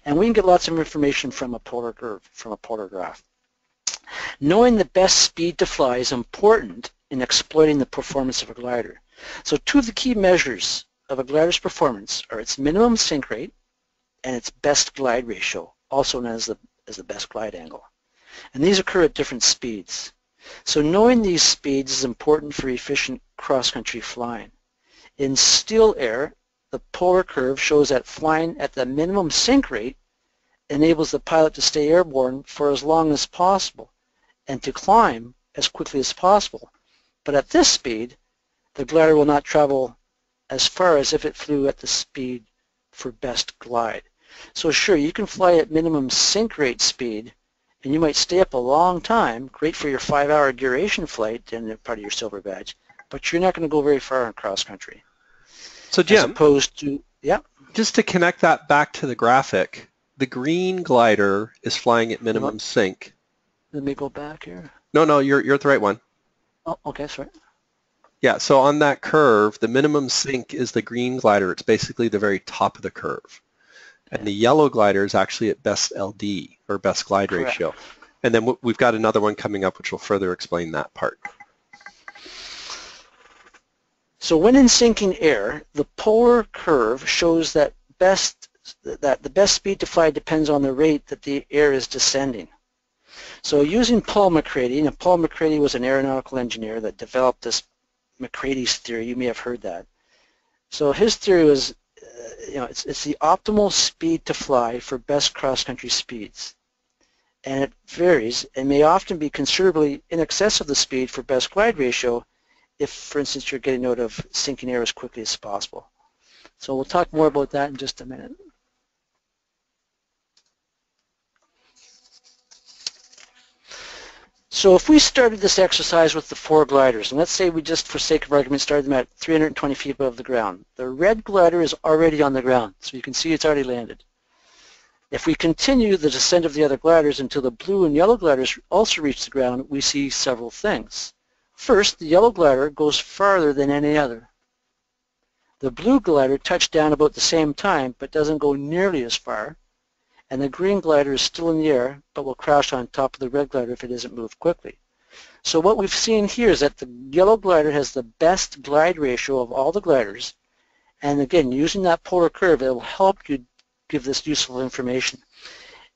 [SPEAKER 1] And we can get lots of information from a polar curve, from a polar graph. Knowing the best speed to fly is important in exploiting the performance of a glider. So two of the key measures of a glider's performance are its minimum sink rate and its best glide ratio also known as the, as the best glide angle. And these occur at different speeds. So knowing these speeds is important for efficient cross-country flying. In still air, the polar curve shows that flying at the minimum sink rate enables the pilot to stay airborne for as long as possible and to climb as quickly as possible. But at this speed, the glider will not travel as far as if it flew at the speed for best glide. So sure, you can fly at minimum sink rate speed and you might stay up a long time, great for your five-hour duration flight and part of your silver badge, but you're not going to go very far in cross country.
[SPEAKER 2] So
[SPEAKER 1] As opposed to, yeah,
[SPEAKER 2] just to connect that back to the graphic, the green glider is flying at minimum uh-huh. sink.
[SPEAKER 1] let me go back here.
[SPEAKER 2] No, no, you're, you're at the right one.
[SPEAKER 1] Oh, okay, sorry.
[SPEAKER 2] Yeah, so on that curve, the minimum sink is the green glider. It's basically the very top of the curve. And the yellow glider is actually at best LD, or best glide
[SPEAKER 1] Correct.
[SPEAKER 2] ratio. And then we've got another one coming up which will further explain that part.
[SPEAKER 1] So when in sinking air, the polar curve shows that best that the best speed to fly depends on the rate that the air is descending. So using Paul MacCready, and Paul MacCready was an aeronautical engineer that developed this MacCready's theory. You may have heard that. So his theory was, uh, you know, it's, it's the optimal speed to fly for best cross-country speeds. And it varies and may often be considerably in excess of the speed for best glide ratio if, for instance, you're getting out of sinking air as quickly as possible. So we'll talk more about that in just a minute. So if we started this exercise with the four gliders, and let's say we just, for sake of argument, started them at 320 feet above the ground. The red glider is already on the ground, so you can see it's already landed. If we continue the descent of the other gliders until the blue and yellow gliders also reach the ground, we see several things. First, the yellow glider goes farther than any other. The blue glider touched down about the same time but doesn't go nearly as far. And the green glider is still in the air but will crash on top of the red glider if it isn't moved quickly. So what we've seen here is that the yellow glider has the best glide ratio of all the gliders. And again, using that polar curve, it will help you give this useful information.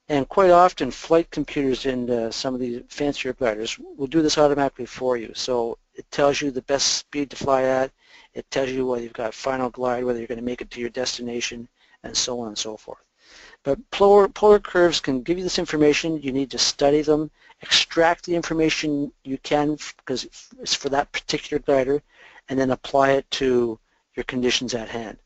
[SPEAKER 1] And quite often, flight computers in uh, some of these fancier gliders will do this automatically for you. So it tells you the best speed to fly at. It tells you whether you've got final glide, whether you're going to make it to your destination, and so on and so forth. But polar, polar curves can give you this information. You need to study them, extract the information you can because it's for that particular glider, and then apply it to your conditions at hand.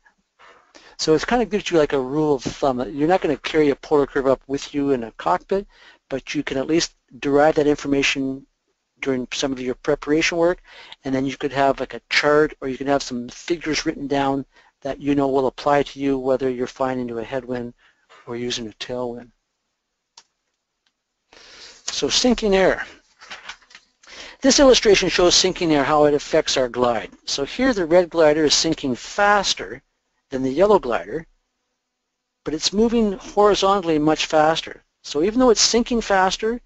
[SPEAKER 1] So it kind of gives you like a rule of thumb. You're not going to carry a polar curve up with you in a cockpit, but you can at least derive that information during some of your preparation work, and then you could have like a chart or you can have some figures written down that you know will apply to you whether you're flying into a headwind or using a tailwind. So sinking air. This illustration shows sinking air, how it affects our glide. So here the red glider is sinking faster than the yellow glider, but it's moving horizontally much faster. So even though it's sinking faster,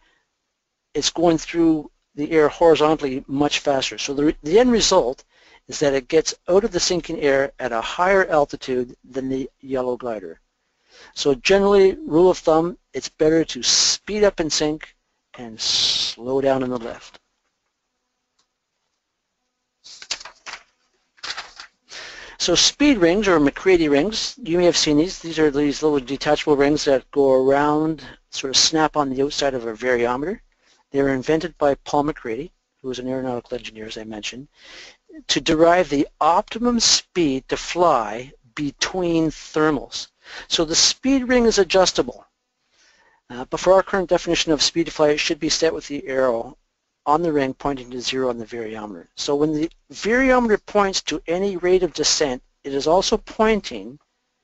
[SPEAKER 1] it's going through the air horizontally much faster. So the, the end result is that it gets out of the sinking air at a higher altitude than the yellow glider. So generally, rule of thumb, it's better to speed up and sink and slow down in the lift. So speed rings or MacCready rings, you may have seen these. These are these little detachable rings that go around, sort of snap on the outside of a variometer. They were invented by Paul MacCready, who was an aeronautical engineer, as I mentioned, to derive the optimum speed to fly between thermals. So the speed ring is adjustable. Uh, but for our current definition of speed to fly, it should be set with the arrow on the ring pointing to zero on the variometer. So when the variometer points to any rate of descent, it is also pointing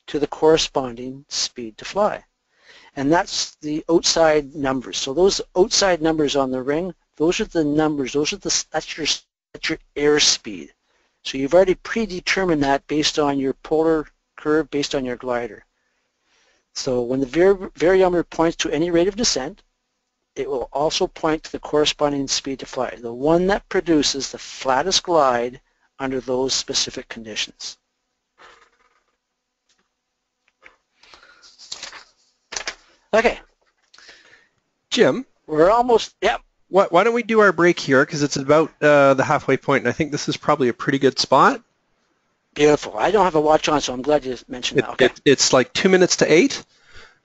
[SPEAKER 1] to the corresponding speed to fly. And that's the outside numbers. So those outside numbers on the ring, those are the numbers, those are the, that's your, that's your airspeed. So you've already predetermined that based on your polar curve, based on your glider. So when the var variometer points to any rate of descent, it will also point to the corresponding speed to fly, the one that produces the flattest glide under those specific conditions. Okay,
[SPEAKER 2] Jim,
[SPEAKER 1] we're almost, yep,
[SPEAKER 2] why, why don't we do our break here because it's about uh, the halfway point and I think this is probably a pretty good spot.
[SPEAKER 1] beautiful. I don't have a watch on, so I'm glad you mentioned
[SPEAKER 2] It,
[SPEAKER 1] that. Okay,
[SPEAKER 2] it, it's like two minutes to eight.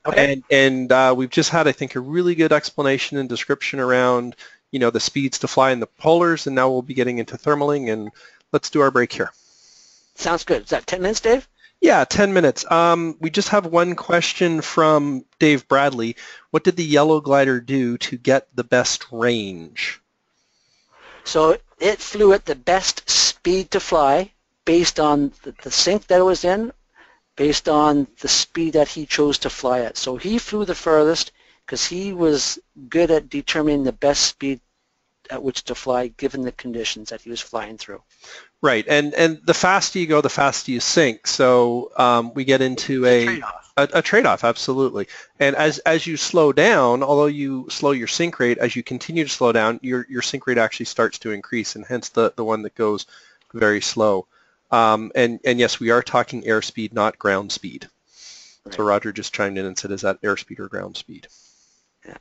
[SPEAKER 1] Okay,
[SPEAKER 2] And, and uh, we've just had, I think, a really good explanation and description around, you know, the speeds to fly in the polars, and now we'll be getting into thermaling, and let's do our break here.
[SPEAKER 1] sounds good. Is that 10 minutes, Dave?
[SPEAKER 2] Yeah, 10 minutes. Um, we just have one question from Dave Bradley. What did the yellow glider do to get the best range?
[SPEAKER 1] So it flew at the best speed to fly based on the, the sink that it was in, based on the speed that he chose to fly at. So he flew the furthest because he was good at determining the best speed at which to fly given the conditions that he was flying through.
[SPEAKER 2] Right, and and the faster you go, the faster you sink. So um, we get into a
[SPEAKER 1] Trade-off.
[SPEAKER 2] a, a trade-off, absolutely. And as as you slow down, although you slow your sink rate, as you continue to slow down, your your sink rate actually starts to increase, and hence the the one that goes very slow. Um, and and yes, we are talking airspeed, not ground speed. So Roger just chimed in and said, "Is that airspeed or ground speed?"
[SPEAKER 1] Yeah.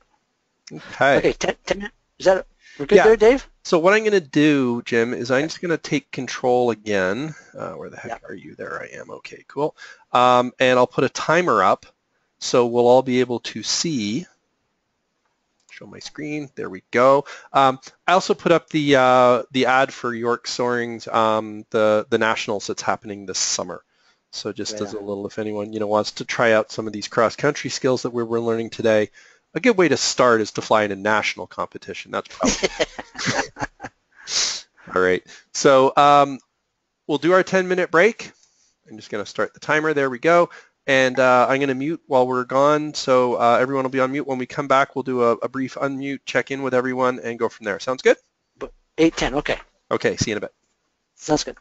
[SPEAKER 2] Okay.
[SPEAKER 1] Okay, 10, 10 minutes. Is that, we're good
[SPEAKER 2] Yeah.
[SPEAKER 1] there, Dave?
[SPEAKER 2] So what I'm going to do, Jim, is I'm just going to take control again. Uh, where the heck are you? There I am. Okay, cool. Um, and I'll put a timer up so we'll all be able to see. Show my screen. There we go. Um, I also put up the uh, the ad for York Soaring's um, the the nationals that's happening this summer. So just as a little, if anyone you know wants to try out some of these cross country skills that we we're learning today, a good way to start is to fly in a national competition. That's probably all right. So um, we'll do our 10 minute break. I'm just going to start the timer. There we go. And uh, I'm going to mute while we're gone. So uh, everyone will be on mute. When we come back, we'll do a, a brief unmute, check in with everyone, and go from there. Sounds good?
[SPEAKER 1] 8.10, okay.
[SPEAKER 2] Okay. See you in a bit.
[SPEAKER 1] Sounds good.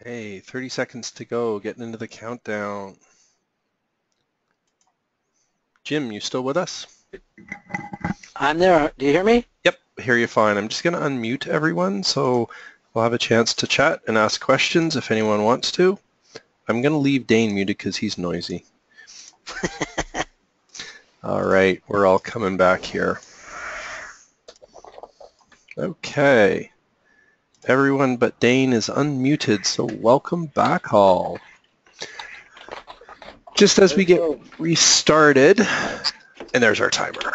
[SPEAKER 2] Hey, 30 seconds to go, getting into the countdown. Jim, you still with us?
[SPEAKER 1] I'm there. Do you hear me?
[SPEAKER 2] Yep, hear you fine. I'm just going to unmute everyone so we'll have a chance to chat and ask questions if anyone wants to. I'm going to leave Dane muted because he's noisy. all right, we're all coming back here. Okay. Everyone but Dane is unmuted, so welcome back all. Just as we get restarted, and there's our timer.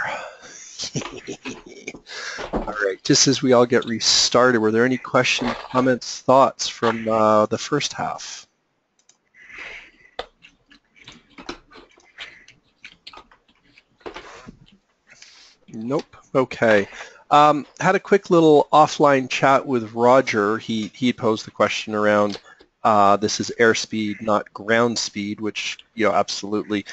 [SPEAKER 2] all right, just as we all get restarted, were there any questions, comments, thoughts from uh, the first half? Nope. Okay. Um, had a quick little offline chat with Roger. He he posed the question around uh, this is airspeed, not ground speed, which you know absolutely.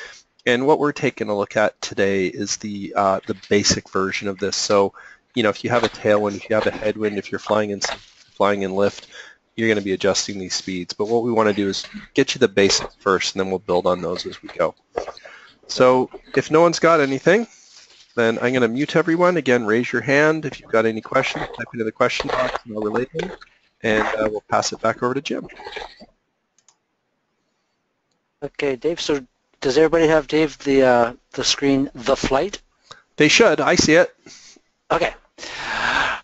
[SPEAKER 2] And what we're taking a look at today is the uh, the basic version of this. So, you know, if you have a tailwind, if you have a headwind, if you're flying in flying in lift, you're going to be adjusting these speeds. But what we want to do is get you the basics first, and then we'll build on those as we go. So, if no one's got anything, then I'm going to mute everyone. Again, raise your hand if you've got any questions. Type into the question box and I'll relate them. And uh, we'll pass it back over to Jim.
[SPEAKER 1] Okay, Dave. So does everybody have, Dave, the, uh, the screen, the flight?
[SPEAKER 2] They should. I see it.
[SPEAKER 1] Okay.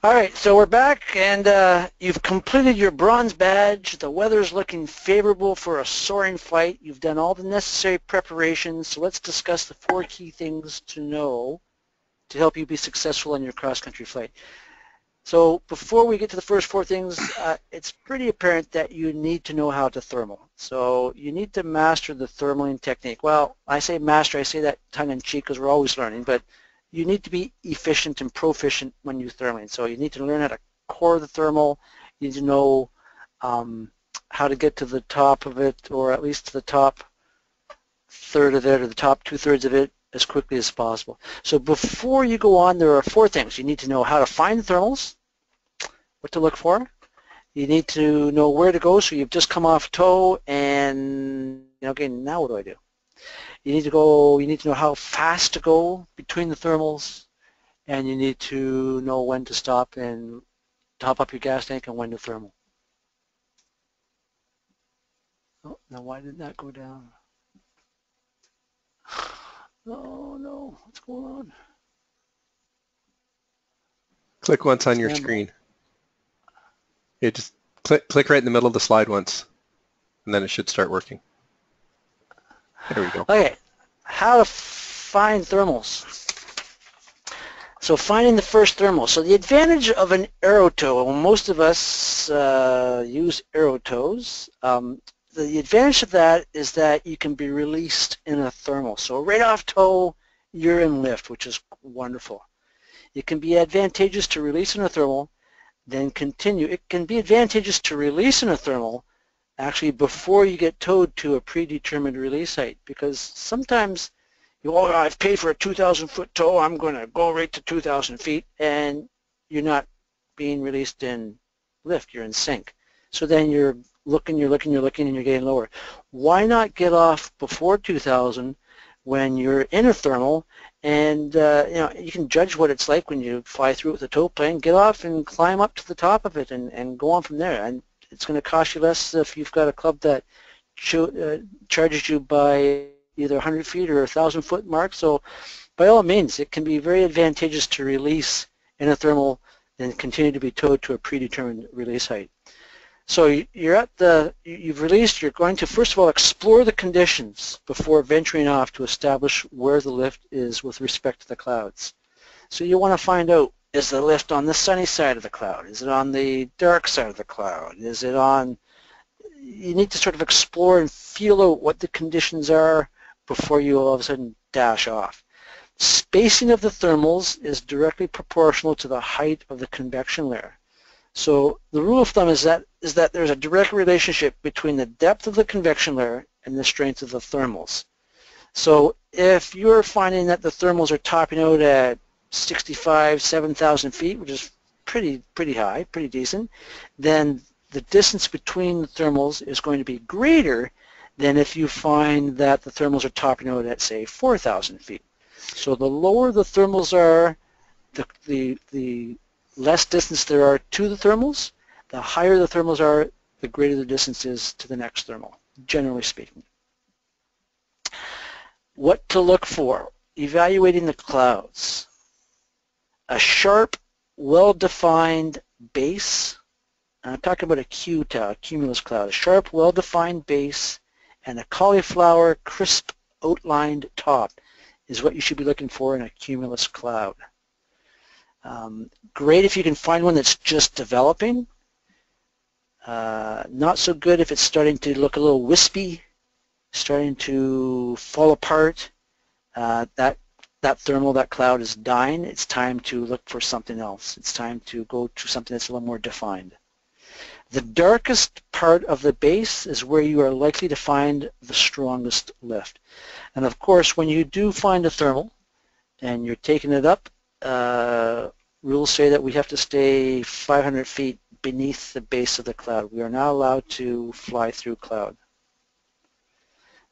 [SPEAKER 1] All right, so we're back, and uh, you've completed your bronze badge. The weather's looking favorable for a soaring flight. You've done all the necessary preparations, so let's discuss the four key things to know to help you be successful in your cross-country flight. So before we get to the first four things, uh, it's pretty apparent that you need to know how to thermal. So you need to master the thermaling technique. Well, I say master, I say that tongue-in-cheek because we're always learning, but you need to be efficient and proficient when you thermaling. So you need to learn how to core the thermal. You need to know um, how to get to the top of it, or at least to the top third of it, or the top two-thirds of it as quickly as possible. So before you go on, there are four things. You need to know how to find thermals, what to look for. You need to know where to go. So you've just come off tow and, you know, okay, now what do I do? You need to go, you need to know how fast to go between the thermals and you need to know when to stop and top up your gas tank and when to thermal. Oh, now why did that go down? Oh no, what's going on?
[SPEAKER 2] Click once on your screen. Yeah, just click, click right in the middle of the slide once, and then it should start working. There we go.
[SPEAKER 1] Okay, how to find thermals. So finding the first thermal. So the advantage of an aerotow, well, most of us uh, use aerotows. Um, the advantage of that is that you can be released in a thermal. So right off tow, you're in lift, which is wonderful. It can be advantageous to release in a thermal, then continue. It can be advantageous to release in a thermal actually before you get towed to a predetermined release height because sometimes you, oh, I've paid for a 2,000 foot tow, I'm going to go right to 2,000 feet, and you're not being released in lift, you're in sink. So then you're looking, you're looking, you're looking, and you're getting lower. Why not get off before 2000 when you're in a thermal and uh, you know you can judge what it's like when you fly through with a tow plane, get off and climb up to the top of it and, and go on from there. And it's going to cost you less if you've got a club that uh, charges you by either 100 feet or a 1,000 foot mark. So by all means, it can be very advantageous to release in a thermal and continue to be towed to a predetermined release height. So you're at the, you've released, you're going to first of all explore the conditions before venturing off to establish where the lift is with respect to the clouds. So you want to find out, is the lift on the sunny side of the cloud? Is it on the dark side of the cloud? Is it on, you need to sort of explore and feel out what the conditions are before you all of a sudden dash off. Spacing of the thermals is directly proportional to the height of the convection layer. So the rule of thumb is that is that there's a direct relationship between the depth of the convection layer and the strength of the thermals. So if you're finding that the thermals are topping out at 65, 7,000 feet, which is pretty pretty high, pretty decent, then the distance between the thermals is going to be greater than if you find that the thermals are topping out at, say, 4,000 feet. So the lower the thermals are, the, the, the less distance there are to the thermals, the higher the thermals are, the greater the distance is to the next thermal, generally speaking. What to look for? Evaluating the clouds. A sharp, well-defined base, I'm talking about a Q-tail, cumulus cloud, a sharp, well-defined base and a cauliflower crisp outlined top is what you should be looking for in a cumulus cloud. Um, great if you can find one that's just developing. Uh, not so good if it's starting to look a little wispy, starting to fall apart. Uh, that that thermal, that cloud is dying. It's time to look for something else. It's time to go to something that's a little more defined. The darkest part of the base is where you are likely to find the strongest lift. And of course, when you do find a thermal and you're taking it up, uh, rules say that we have to stay 500 feet beneath the base of the cloud. We are not allowed to fly through cloud.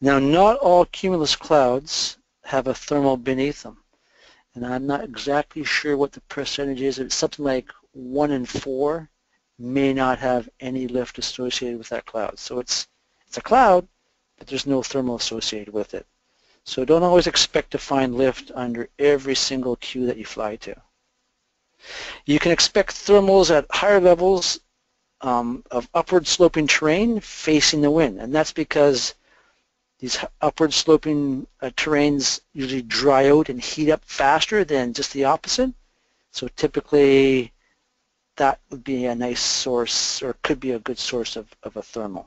[SPEAKER 1] Now, not all cumulus clouds have a thermal beneath them. And I'm not exactly sure what the percentage is. It's something like 1 in 4 may not have any lift associated with that cloud. So it's, it's a cloud, but there's no thermal associated with it. So don't always expect to find lift under every single Q that you fly to. You can expect thermals at higher levels um, of upward sloping terrain facing the wind, and that's because these upward sloping uh, terrains usually dry out and heat up faster than just the opposite. So typically that would be a nice source or could be a good source of, of a thermal.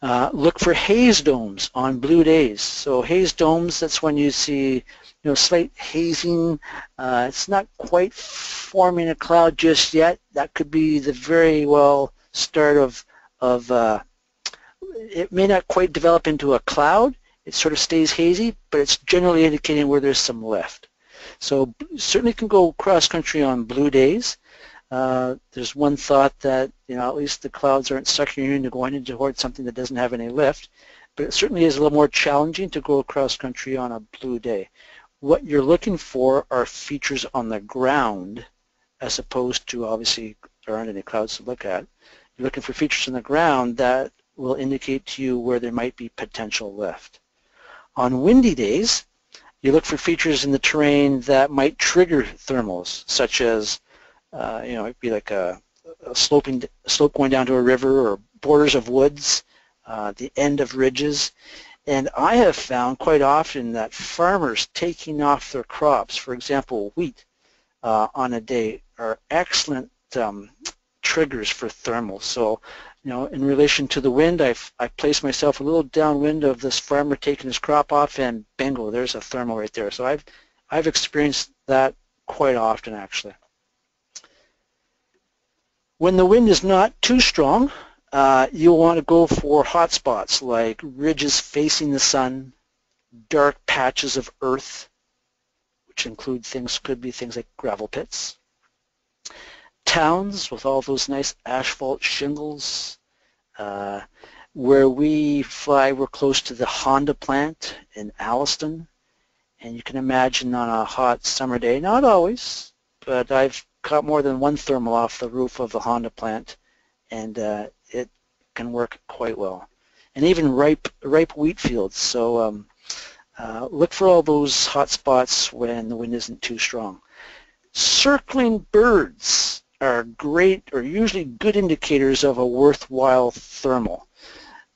[SPEAKER 1] Uh, look for haze domes on blue days. So haze domes, that's when you see you know, slight hazing. Uh, it's not quite forming a cloud just yet. That could be the very well start of, of uh, it may not quite develop into a cloud. It sort of stays hazy, but it's generally indicating where there's some lift. So certainly can go cross country on blue days. Uh, there's one thought that you know at least the clouds aren't sucking you into going into towards something that doesn't have any lift, but it certainly is a little more challenging to go across country on a blue day. What you're looking for are features on the ground as opposed to obviously there aren't any clouds to look at. You're looking for features on the ground that will indicate to you where there might be potential lift. On windy days, you look for features in the terrain that might trigger thermals, such as uh, you know, it'd be like a, a sloping slope going down to a river or borders of woods, uh, the end of ridges. And I have found quite often that farmers taking off their crops, for example, wheat, uh, on a day are excellent um, triggers for thermal. So, you know, in relation to the wind, I've I placed myself a little downwind of this farmer taking his crop off, and bingo, there's a thermal right there. So I've I've experienced that quite often, actually. When the wind is not too strong, uh, you'll want to go for hot spots like ridges facing the sun, dark patches of earth, which include things, could be things like gravel pits, towns with all those nice asphalt shingles. Uh, where we fly, we're close to the Honda plant in Alliston, and you can imagine on a hot summer day, not always, but I've caught more than one thermal off the roof of the Honda plant, and uh, can work quite well. And even ripe ripe wheat fields. So um, uh, look for all those hot spots when the wind isn't too strong. Circling birds are great or usually good indicators of a worthwhile thermal.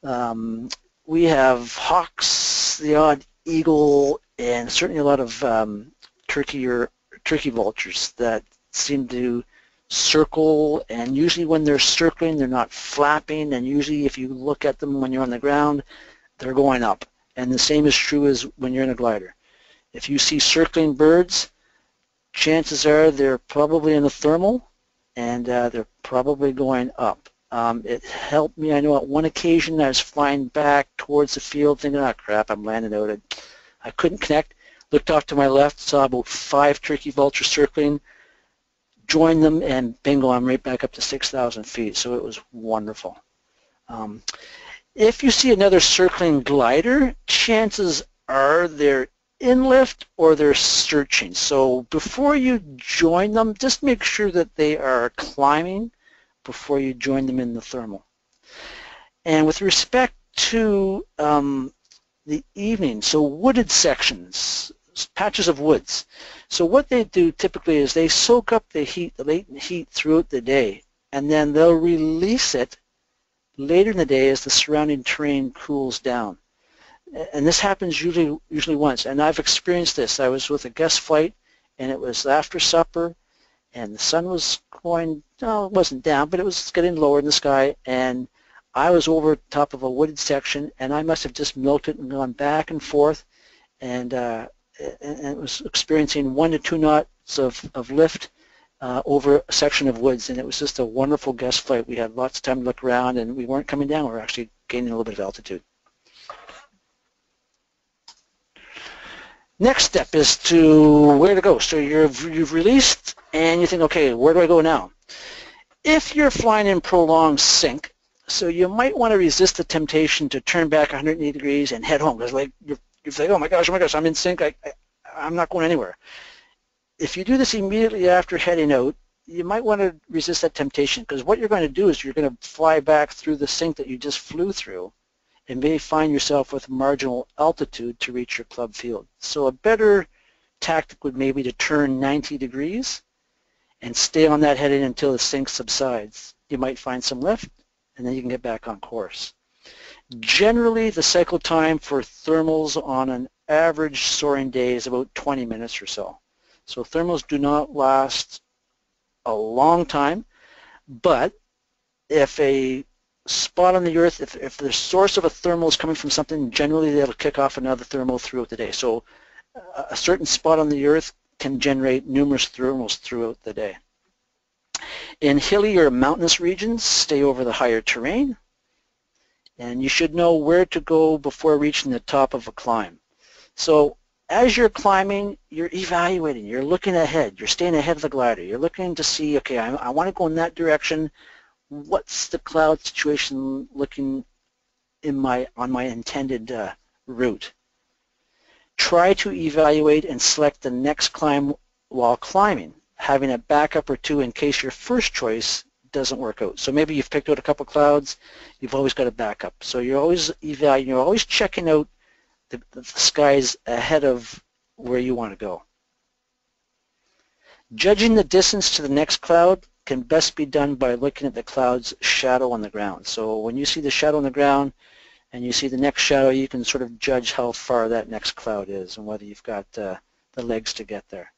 [SPEAKER 1] Um, we have hawks, the odd eagle, and certainly a lot of um, turkey or turkey vultures that seem to circle and usually when they're circling they're not flapping and usually if you look at them when you're on the ground they're going up and the same is true as when you're in a glider. If you see circling birds chances are they're probably in a thermal and uh, they're probably going up. Um, it helped me, I know at one occasion I was flying back towards the field thinking, oh crap, I'm landing out. I couldn't connect, looked off to my left, saw about five turkey vultures circling, joined them, and bingo, I'm right back up to 6,000 feet. So it was wonderful. Um, if you see another circling glider, chances are they're in lift or they're searching. So before you join them, just make sure that they are climbing before you join them in the thermal. And with respect to um, the evening, so wooded sections, patches of woods. So what they do typically is they soak up the heat, the latent heat throughout the day, and then they'll release it later in the day as the surrounding terrain cools down and this happens usually usually once. And I've experienced this. I was with a guest flight, and it was after supper, and the sun was going. No, it wasn't down, but it was getting lower in the sky, and I was over top of a wooded section, and I must have just milked it and gone back and forth, and uh, and, was experiencing one to two knots of, of lift uh, over a section of woods, and it was just a wonderful guest flight. We had lots of time to look around, and we weren't coming down. We were actually gaining a little bit of altitude. Next step is to where to go. So you've, you've released and you think, okay, where do I go now? If you're flying in prolonged sink, so you might want to resist the temptation to turn back 180 degrees and head home because like you're, you're like, oh my gosh, oh my gosh, I'm in sink, I, I, I'm not going anywhere. If you do this immediately after heading out, you might want to resist that temptation because what you're going to do is you're going to fly back through the sink that you just flew through and may find yourself with marginal altitude to reach your club field. So a better tactic would maybe to turn 90 degrees and stay on that heading until the sink subsides. You might find some lift and then you can get back on course. Generally, the cycle time for thermals on an average soaring day is about 20 minutes or so. So thermals do not last a long time, but if a spot on the Earth, if, if the source of a thermal is coming from something, generally that'll kick off another thermal throughout the day. So uh, a certain spot on the Earth can generate numerous thermals throughout the day. In hilly or mountainous regions, stay over the higher terrain, and you should know where to go before reaching the top of a climb. So as you're climbing, you're evaluating, you're looking ahead, you're staying ahead of the glider, you're looking to see, okay, I, I want to go in that direction, what's the cloud situation looking in my on my intended uh, route. Try to evaluate and select the next climb while climbing, having a backup or two in case your first choice doesn't work out. So maybe you've picked out a couple clouds, you've always got a backup. So you're always evaluating, you're always checking out the, the skies ahead of where you want to go. Judging the distance to the next cloud can best be done by looking at the cloud's shadow on the ground. So when you see the shadow on the ground and you see the next shadow, you can sort of judge how far that next cloud is and whether you've got uh, the legs to get there.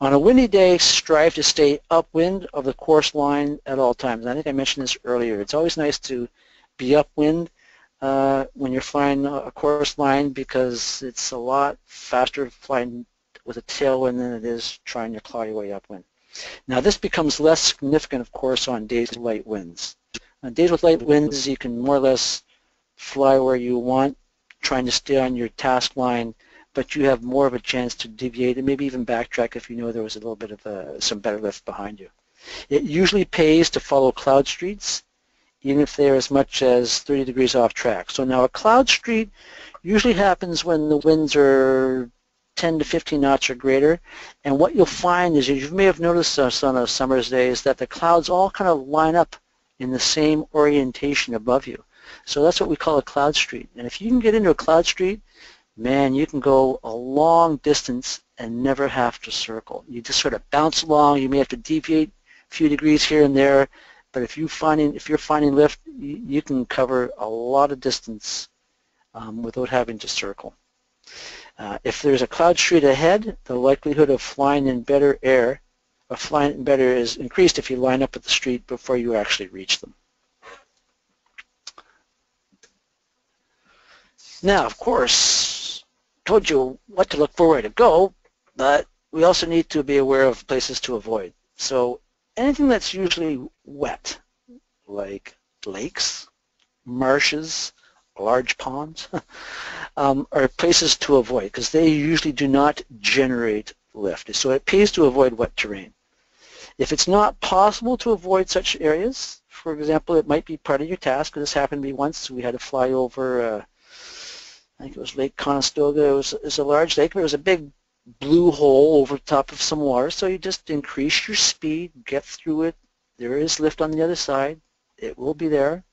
[SPEAKER 1] On a windy day, strive to stay upwind of the course line at all times. I think I mentioned this earlier. It's always nice to be upwind uh, when you're flying a course line because it's a lot faster flying with a tailwind than it is trying to claw your way upwind. Now this becomes less significant, of course, on days with light winds. On days with light winds, you can more or less fly where you want, trying to stay on your task line, but you have more of a chance to deviate and maybe even backtrack if you know there was a little bit of a, some better lift behind you. It usually pays to follow cloud streets, even if they're as much as 30 degrees off track. So now a cloud street usually happens when the winds are 10 to 15 knots or greater. And what you'll find is, you may have noticed this on a summer's day, is that the clouds all kind of line up in the same orientation above you. So that's what we call a cloud street. And if you can get into a cloud street, man, you can go a long distance and never have to circle. You just sort of bounce along. You may have to deviate a few degrees here and there, but if you finding if you're finding lift, you, you can cover a lot of distance um, without having to circle. Uh, if there's a cloud street ahead, the likelihood of flying in better air or flying in better is increased if you line up at the street before you actually reach them. Now, of course, told you what to look for where to go, but we also need to be aware of places to avoid. So anything that's usually wet, like lakes, marshes, large ponds, um, are places to avoid because they usually do not generate lift. So it pays to avoid wet terrain. If it's not possible to avoid such areas, for example, it might be part of your task. This happened to me once. We had to fly over, uh, I think it was Lake Conestoga. It was, it was a large lake, but it was a big blue hole over top of some water. So you just increase your speed, get through it. There is lift on the other side. It will be there.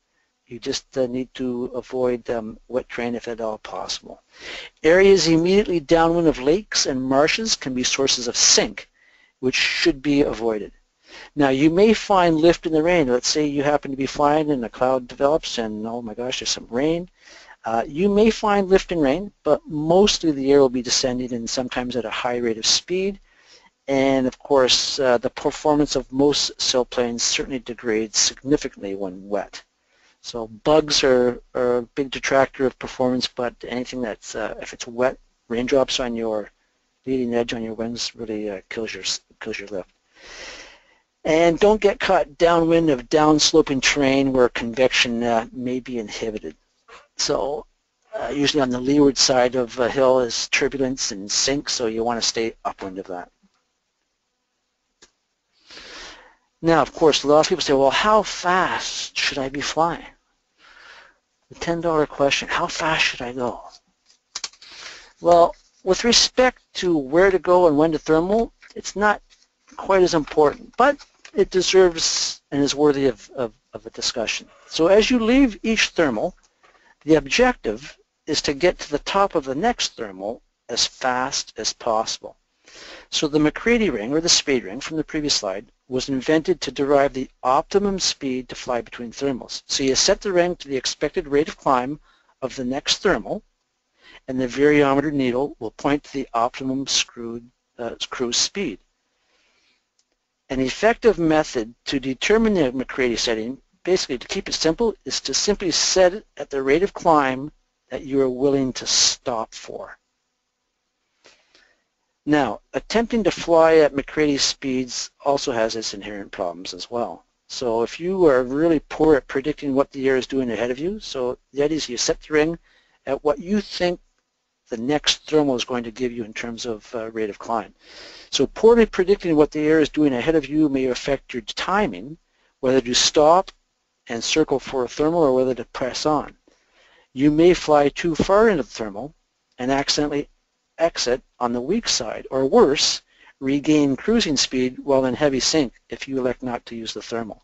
[SPEAKER 1] You just uh, need to avoid um, wet terrain if at all possible. Areas immediately downwind of lakes and marshes can be sources of sink, which should be avoided. Now you may find lift in the rain. Let's say you happen to be flying and a cloud develops and oh my gosh, there's some rain. Uh, you may find lift in rain, but mostly the air will be descending and sometimes at a high rate of speed. And of course, uh, the performance of most sailplanes certainly degrades significantly when wet. So bugs are, are a big detractor of performance, but anything that's, uh, if it's wet, raindrops on your leading edge on your wings really uh, kills your kills your lift. And don't get caught downwind of downsloping terrain where convection uh, may be inhibited. So uh, usually on the leeward side of a hill is turbulence and sink, so you want to stay upwind of that. Now, of course, a lot of people say, well, how fast should I be flying? The $10 question, how fast should I go? Well, with respect to where to go and when to thermal, it's not quite as important, but it deserves and is worthy of, of, of a discussion. So as you leave each thermal, the objective is to get to the top of the next thermal as fast as possible. So the MacCready ring, or the speed ring from the previous slide, was invented to derive the optimum speed to fly between thermals. So you set the ring to the expected rate of climb of the next thermal, and the variometer needle will point to the optimum uh, cruise speed. An effective method to determine the MacCready setting, basically to keep it simple, is to simply set it at the rate of climb that you are willing to stop for. Now, attempting to fly at MacCready speeds also has its inherent problems as well. So if you are really poor at predicting what the air is doing ahead of you, so idea is you set the ring at what you think the next thermal is going to give you in terms of uh, rate of climb. So poorly predicting what the air is doing ahead of you may affect your timing, whether to stop and circle for a thermal or whether to press on. You may fly too far into the thermal and accidentally exit on the weak side, or worse, regain cruising speed while in heavy sink if you elect not to use the thermal.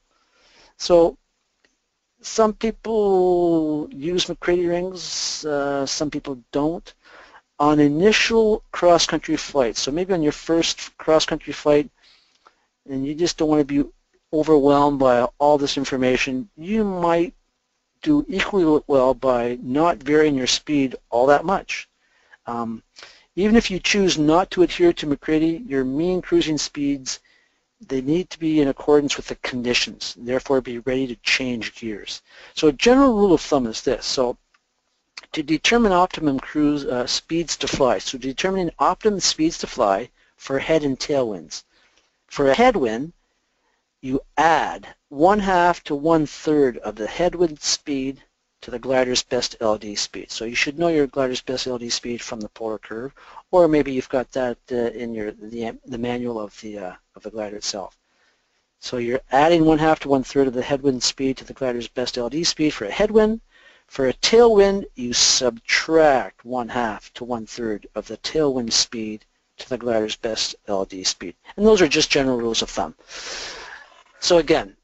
[SPEAKER 1] So some people use MacCready rings, uh, some people don't. On initial cross-country flights, so maybe on your first cross-country flight, and you just don't want to be overwhelmed by all this information, you might do equally well by not varying your speed all that much. Um, even if you choose not to adhere to MacCready, your mean cruising speeds, they need to be in accordance with the conditions, therefore be ready to change gears. So a general rule of thumb is this. So to determine optimum cruise uh, speeds to fly, so determining optimum speeds to fly for head and tailwinds. For a headwind, you add one half to one third of the headwind speed to the glider's best LD speed. So you should know your glider's best LD speed from the polar curve, or maybe you've got that uh, in your the, the manual of the uh, of the glider itself. So you're adding one half to one third of the headwind speed to the glider's best LD speed for a headwind. For a tailwind, you subtract one half to one third of the tailwind speed to the glider's best LD speed. And those are just general rules of thumb. So again,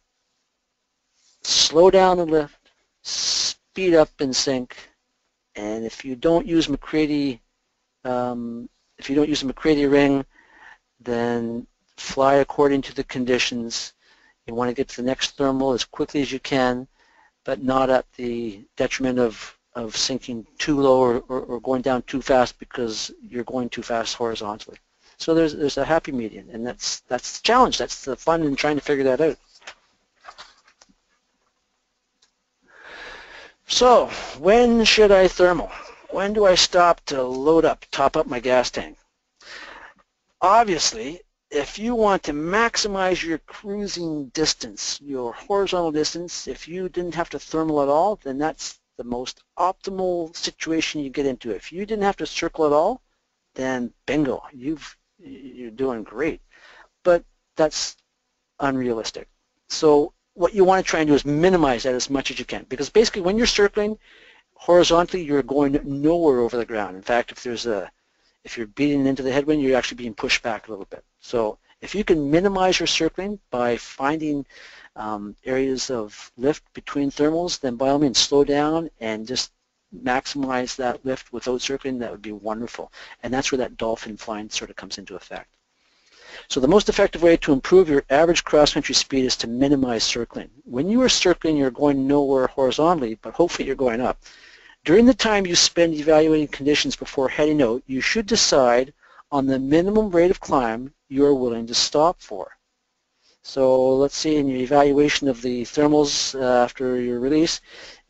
[SPEAKER 1] slow down the lift, speed up in sink, and if you don't use MacCready, um, if you don't use a MacCready ring, then fly according to the conditions. You want to get to the next thermal as quickly as you can, but not at the detriment of, of sinking too low or, or, or going down too fast because you're going too fast horizontally. So there's there's a happy median, and that's that's the challenge. That's the fun in trying to figure that out. So, when should I thermal? When do I stop to load up, top up my gas tank? Obviously, if you want to maximize your cruising distance, your horizontal distance, if you didn't have to thermal at all, then that's the most optimal situation you get into. If you didn't have to circle at all, then bingo, you've, you're doing great. But that's unrealistic. So what you want to try and do is minimize that as much as you can because basically when you're circling horizontally you're going nowhere over the ground. In fact, if there's a if you're beating into the headwind, you're actually being pushed back a little bit. So if you can minimize your circling by finding um, areas of lift between thermals, then by all means slow down and just maximize that lift without circling, that would be wonderful. And that's where that dolphin flying sort of comes into effect. So the most effective way to improve your average cross-country speed is to minimize circling. When you are circling, you're going nowhere horizontally, but hopefully you're going up. During the time you spend evaluating conditions before heading out, you should decide on the minimum rate of climb you are willing to stop for. So let's see in your evaluation of the thermals uh, after your release,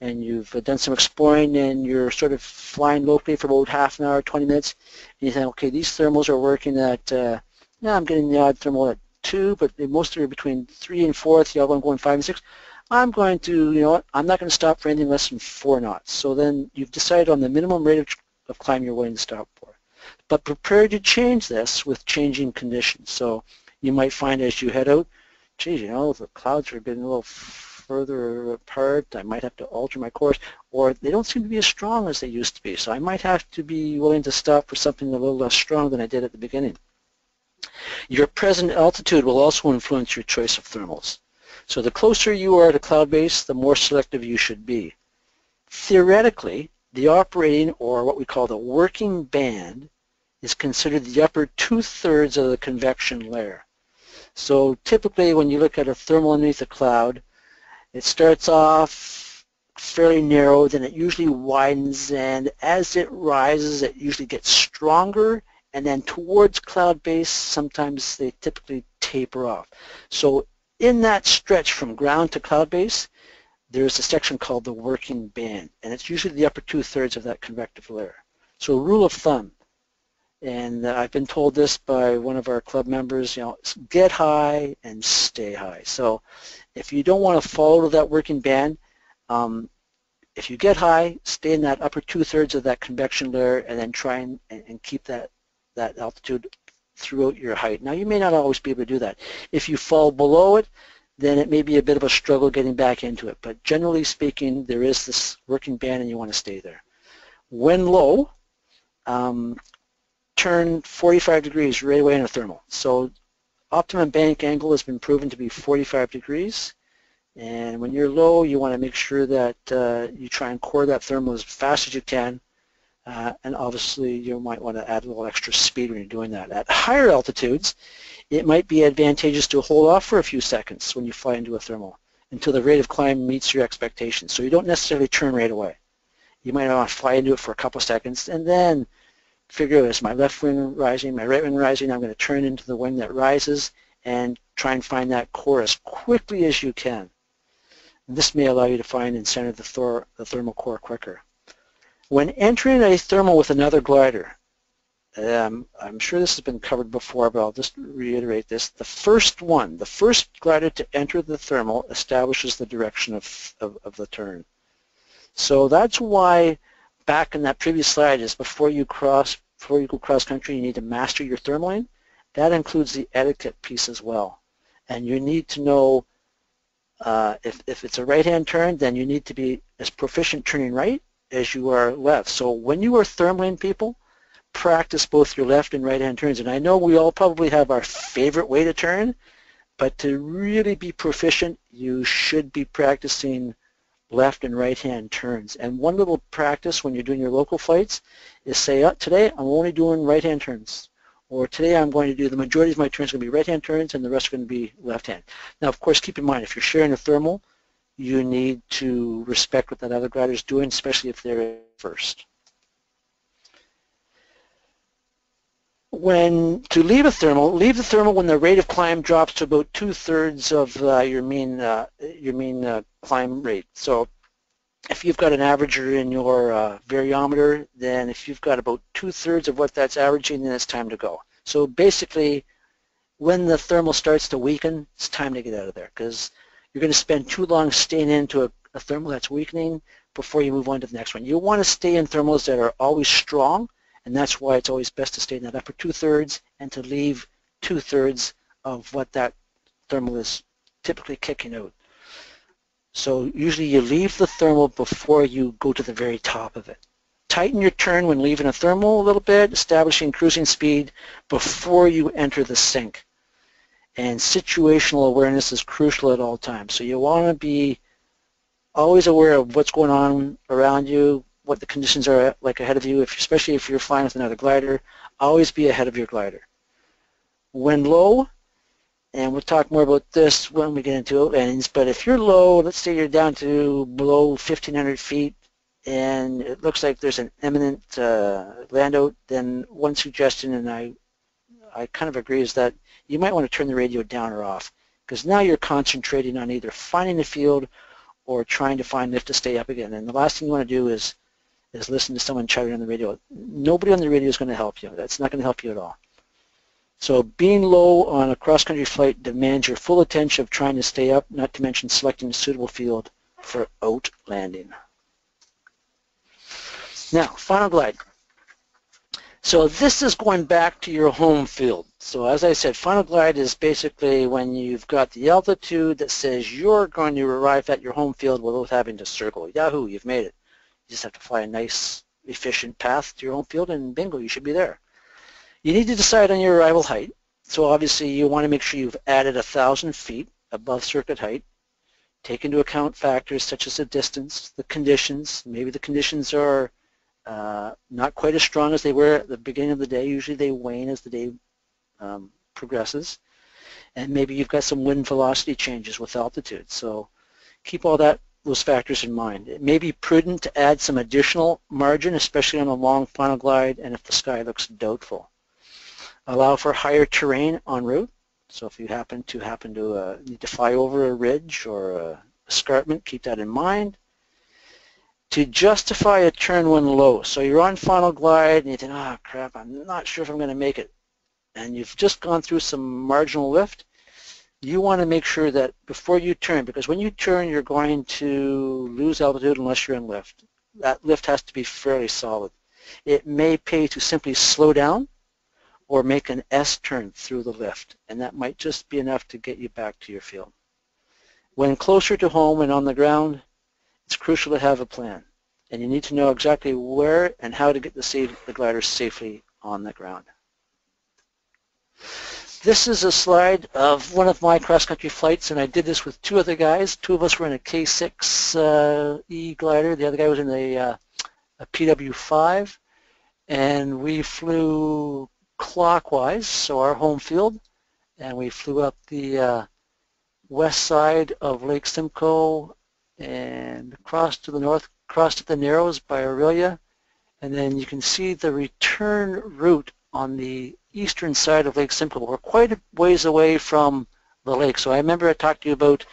[SPEAKER 1] and you've done some exploring and you're sort of flying locally for about half an hour, 20 minutes, and you think, okay, these thermals are working at, uh, yeah, I'm getting the odd thermal at 2, but mostly are between 3 and 4, the other one going 5 and 6. I'm going to, you know what, I'm not going to stop for anything less than 4 knots. So then you've decided on the minimum rate of, of climb you're willing to stop for. But prepare to change this with changing conditions. So you might find as you head out, geez, you know, the clouds are getting a little further apart. I might have to alter my course, or they don't seem to be as strong as they used to be. So I might have to be willing to stop for something a little less strong than I did at the beginning. Your present altitude will also influence your choice of thermals. So the closer you are to cloud base, the more selective you should be. Theoretically, the operating, or what we call the working band, is considered the upper two-thirds of the convection layer. So typically when you look at a thermal underneath a cloud, it starts off fairly narrow, then it usually widens, and as it rises, it usually gets stronger, and then towards cloud base, sometimes they typically taper off. So in that stretch from ground to cloud base, there's a section called the working band, and it's usually the upper two-thirds of that convective layer. So rule of thumb, and uh, I've been told this by one of our club members, you know, get high and stay high. So if you don't want to follow that working band, um, if you get high, stay in that upper two-thirds of that convection layer and then try and, and keep that, that altitude throughout your height. Now you may not always be able to do that. If you fall below it, then it may be a bit of a struggle getting back into it. But generally speaking, there is this working band and you want to stay there. When low, um, turn 45 degrees right away in a thermal. So optimum bank angle has been proven to be 45 degrees. And when you're low, you want to make sure that uh, you try and core that thermal as fast as you can. Uh, and obviously, you might want to add a little extra speed when you're doing that. At higher altitudes, it might be advantageous to hold off for a few seconds when you fly into a thermal until the rate of climb meets your expectations. So you don't necessarily turn right away. You might want to fly into it for a couple seconds and then figure is my left wing rising, my right wing rising, I'm going to turn into the wing that rises and try and find that core as quickly as you can. This may allow you to find and center the, thor the thermal core quicker. When entering a thermal with another glider, um, I'm sure this has been covered before, but I'll just reiterate this. The first one, the first glider to enter the thermal establishes the direction of, of, of the turn. So that's why back in that previous slide is before you cross, before you go cross country, you need to master your thermaling. That includes the etiquette piece as well. And you need to know uh, if, if it's a right-hand turn, then you need to be as proficient turning right as you are left. So when you are thermaling people, practice both your left and right-hand turns. And I know we all probably have our favorite way to turn, but to really be proficient, you should be practicing left and right hand turns. And one little practice when you're doing your local flights is say, oh, today I'm only doing right hand turns. Or today I'm going to do, the majority of my turns are going to be right hand turns and the rest are going to be left hand. Now of course keep in mind if you're sharing a thermal, you need to respect what that other glider is doing, especially if they're first. When to leave a thermal, leave the thermal when the rate of climb drops to about two-thirds of uh, your mean uh, your mean uh, climb rate. So if you've got an averager in your uh, variometer, then if you've got about two-thirds of what that's averaging, then it's time to go. So basically, when the thermal starts to weaken, it's time to get out of there because you're going to spend too long staying into a, a thermal that's weakening before you move on to the next one. You want to stay in thermals that are always strong and that's why it's always best to stay in that upper two-thirds and to leave two-thirds of what that thermal is typically kicking out. So usually you leave the thermal before you go to the very top of it. Tighten your turn when leaving a thermal a little bit, establishing cruising speed before you enter the sink. And situational awareness is crucial at all times. So you want to be always aware of what's going on around you, what the conditions are like ahead of you, if, especially if you're flying with another glider, always be ahead of your glider. When low, and we'll talk more about this when we get into outlandings, but if you're low, let's say you're down to below 1,500 feet, and it looks like there's an imminent uh, land out, then one suggestion, and I, I kind of agree, is that you might want to turn the radio down or off, because now you're concentrating on either finding the field or trying to find lift to stay up again. And the last thing you want to do is is listen to someone chatting on the radio. Nobody on the radio is going to help you. That's not going to help you at all. So being low on a cross-country flight demands your full attention of trying to stay up, not to mention selecting a suitable field for out landing. Now, final glide. So this is going back to your home field. So as I said, final glide is basically when you've got the altitude that says you're going to arrive at your home field without having to circle. Yahoo, you've made it. You just have to fly a nice, efficient path to your home field and bingo, you should be there. You need to decide on your arrival height. So obviously you want to make sure you've added a thousand feet above circuit height. Take into account factors such as the distance, the conditions. Maybe the conditions are uh, not quite as strong as they were at the beginning of the day. Usually they wane as the day um, progresses. And maybe you've got some wind velocity changes with altitude. So keep all that those factors in mind. It may be prudent to add some additional margin, especially on a long final glide and if the sky looks doubtful. Allow for higher terrain en route. So if you happen to happen to uh, need to fly over a ridge or a escarpment, keep that in mind. To justify a turn when low. So you're on final glide and you think, oh crap, I'm not sure if I'm going to make it. And you've just gone through some marginal lift you want to make sure that before you turn, because when you turn you're going to lose altitude unless you're in lift. That lift has to be fairly solid. It may pay to simply slow down or make an S turn through the lift, and that might just be enough to get you back to your field. When closer to home and on the ground, it's crucial to have a plan, and you need to know exactly where and how to get the, glider safely on the ground. This is a slide of one of my cross-country flights, and I did this with two other guys. Two of us were in a K6 uh, E glider. The other guy was in a, uh, a PW5, and we flew clockwise, so our home field, and we flew up the uh, west side of Lake Simcoe and across to the north, crossed at the Narrows by Orillia, and then you can see the return route on the eastern side of Lake Simcoe. We're quite a ways away from the lake. So I remember I talked to you about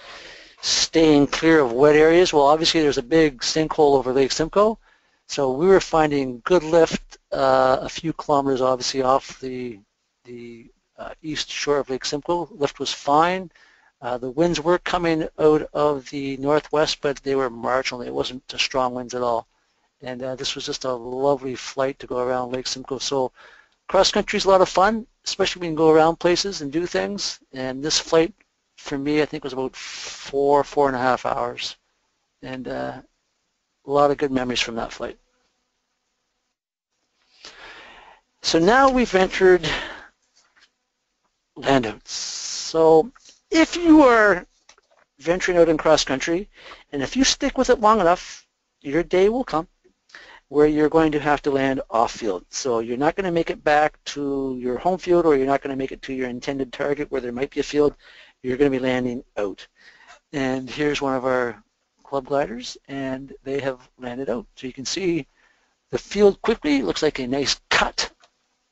[SPEAKER 1] staying clear of wet areas. Well, obviously there's a big sinkhole over Lake Simcoe. So we were finding good lift uh, a few kilometers obviously off the, the uh, east shore of Lake Simcoe. Lift was fine. Uh, the winds were coming out of the northwest, but they were marginal. It wasn't strong winds at all. And uh, this was just a lovely flight to go around Lake Simcoe. So cross country is a lot of fun, especially when you go around places and do things. And this flight, for me, I think was about four, four and a half hours. And uh, a lot of good memories from that flight. So now we've entered landouts. So if you are venturing out in cross country, and if you stick with it long enough, your day will come where you're going to have to land off-field. So you're not going to make it back to your home field or you're not going to make it to your intended target where there might be a field. You're going to be landing out. And here's one of our club gliders and they have landed out. So you can see the field quickly looks like a nice cut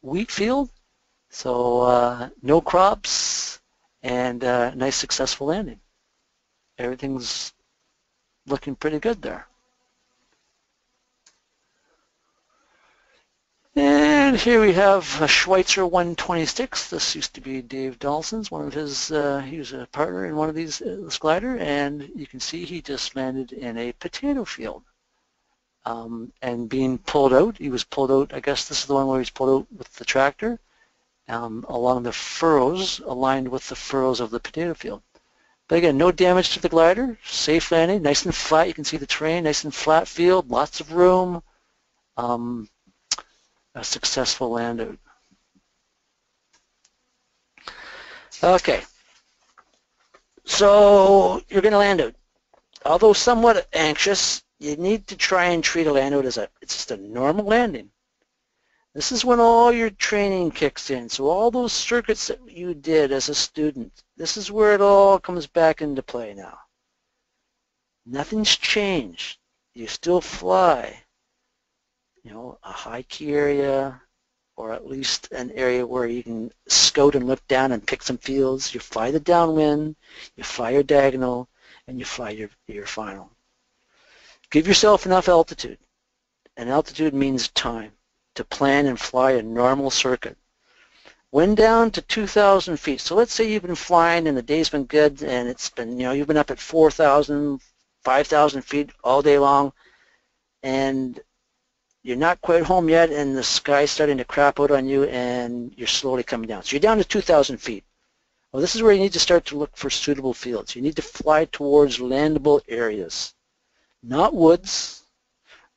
[SPEAKER 1] wheat field. So uh, no crops and uh, nice successful landing. Everything's looking pretty good there. And here we have a Schweizer 126. This used to be Dave Donaldson's, one of his, uh, he was a partner in one of these, uh, this glider, and you can see he just landed in a potato field. Um, and being pulled out, he was pulled out, I guess this is the one where he's pulled out with the tractor, um, along the furrows aligned with the furrows of the potato field. But again, no damage to the glider, safe landing, nice and flat. You can see the terrain, nice and flat field, lots of room, um, a successful land out. Okay, so you're going to land out. Although somewhat anxious, you need to try and treat a land out as a, it's just a normal landing. This is when all your training kicks in. So all those circuits that you did as a student, this is where it all comes back into play now. Nothing's changed. You still fly. You know, a high key area, or at least an area where you can scout and look down and pick some fields. You fly the downwind, you fly your diagonal, and you fly your, your final. Give yourself enough altitude. And altitude means time to plan and fly a normal circuit. When down to 2,000 feet, so let's say you've been flying and the day's been good and it's been, you know, you've been up at 4,000, 5,000 feet all day long and you're not quite home yet and the sky's starting to crap out on you and you're slowly coming down. So you're down to 2,000 feet. Well, this is where you need to start to look for suitable fields. You need to fly towards landable areas, not woods,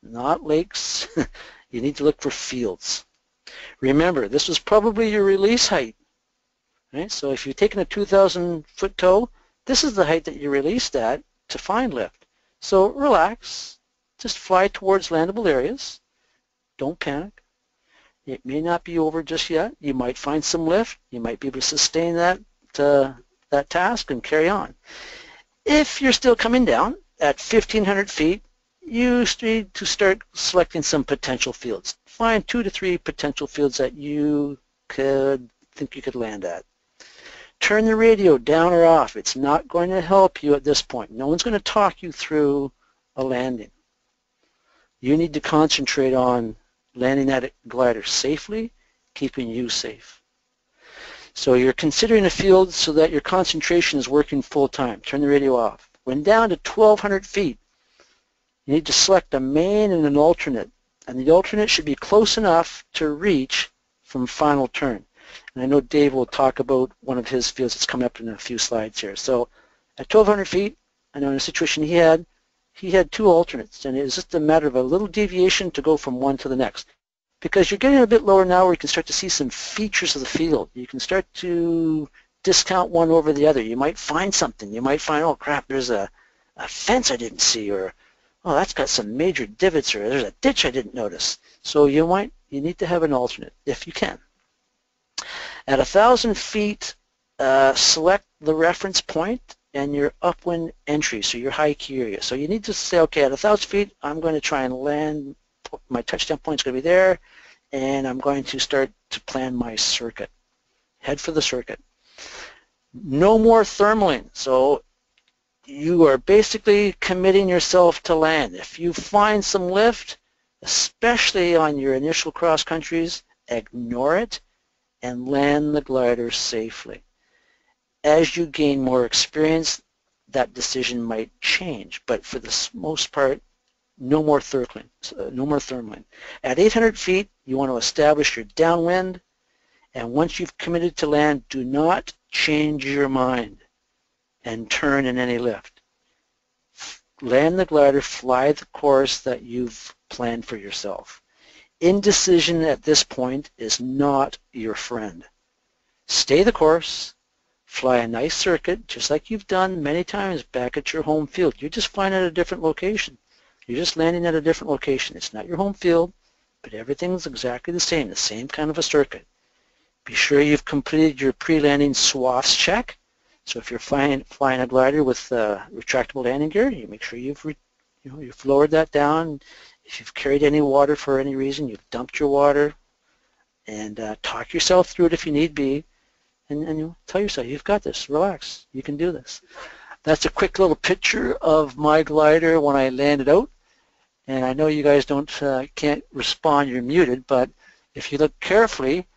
[SPEAKER 1] not lakes, you need to look for fields. Remember, this was probably your release height. Right? So if you're taking a 2,000 foot tow, this is the height that you released at to find lift. So relax, just fly towards landable areas. Don't panic. It may not be over just yet. You might find some lift. You might be able to sustain that, uh, that task and carry on. If you're still coming down at 1,500 feet, you need to start selecting some potential fields. Find two to three potential fields that you could think you could land at. Turn the radio down or off. It's not going to help you at this point. No one's going to talk you through a landing. You need to concentrate on landing that glider safely, keeping you safe. So you're considering a field so that your concentration is working full time. Turn the radio off. When down to 1,200 feet, you need to select a main and an alternate, and the alternate should be close enough to reach from final turn. And I know Dave will talk about one of his fields that's coming up in a few slides here. So at 1,200 feet, I know in a situation he had, he had two alternates, and it was just a matter of a little deviation to go from one to the next. Because you're getting a bit lower now where you can start to see some features of the field. You can start to discount one over the other. You might find something. You might find, oh crap, there's a, a fence I didn't see, or oh, that's got some major divots or there's a ditch I didn't notice. So you might, you need to have an alternate if you can. At a thousand feet, uh, select the reference point and your upwind entry, so your high key area. So you need to say, okay, at a thousand feet, I'm going to try and land, my touchdown point is going to be there, and I'm going to start to plan my circuit. Head for the circuit. No more thermaling. So you are basically committing yourself to land. If you find some lift, especially on your initial cross countries, ignore it and land the glider safely. As you gain more experience, that decision might change, but for the most part, no more thermaling. Uh, no more thermaling. At 800 feet, you want to establish your downwind, and once you've committed to land, do not change your mind and turn in any lift. Land the glider, fly the course that you've planned for yourself. Indecision at this point is not your friend. Stay the course, fly a nice circuit, just like you've done many times back at your home field. You're just flying at a different location. You're just landing at a different location. It's not your home field, but everything's exactly the same, the same kind of a circuit. Be sure you've completed your pre-landing SWAFs check so if you're flying, flying a glider with uh, retractable landing gear, you make sure you've you know you've lowered that down. If you've carried any water for any reason, you've dumped your water, and uh, talk yourself through it if you need be, and, and you tell yourself you've got this. Relax, you can do this. That's a quick little picture of my glider when I landed out. And I know you guys don't uh, can't respond, you're muted, but if you look carefully,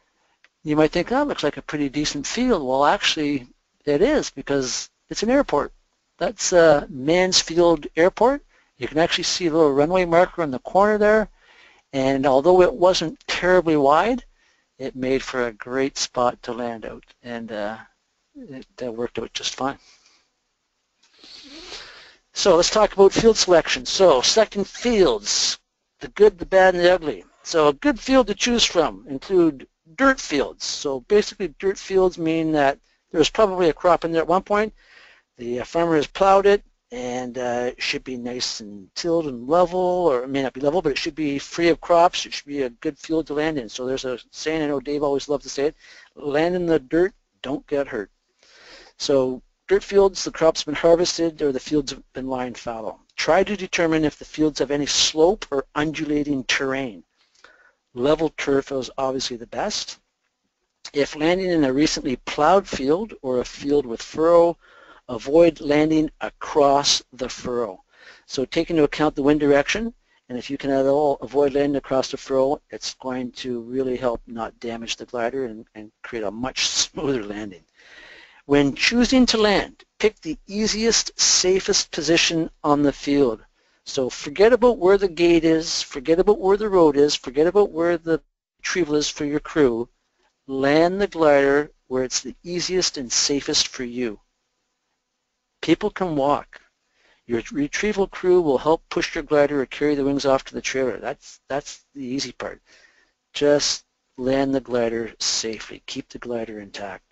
[SPEAKER 1] you might think, oh, that looks like a pretty decent field. Well, actually, it is because it's an airport. That's uh, Mansfield Airport. You can actually see a little runway marker in the corner there. And although it wasn't terribly wide, it made for a great spot to land out, and uh, it uh, worked out just fine. So let's talk about field selection. So selecting fields, the good, the bad, and the ugly. So a good field to choose from include dirt fields. So basically dirt fields mean that there's probably a crop in there at one point. The farmer has plowed it, and uh, it should be nice and tilled and level, or it may not be level, but it should be free of crops. It should be a good field to land in. So there's a saying, I know Dave always loved to say it, land in the dirt, don't get hurt. So dirt fields, the crop's been harvested or the fields have been lying fallow. Try to determine if the fields have any slope or undulating terrain. Level turf is obviously the best. If landing in a recently plowed field or a field with furrow, avoid landing across the furrow. So take into account the wind direction, and if you can at all avoid landing across the furrow, it's going to really help not damage the glider and, and create a much smoother landing. When choosing to land, pick the easiest, safest position on the field. So forget about where the gate is, forget about where the road is, forget about where the retrieval is for your crew. Land the glider where it's the easiest and safest for you. People can walk. Your retrieval crew will help push your glider or carry the wings off to the trailer. That's, that's the easy part. Just land the glider safely. Keep the glider intact.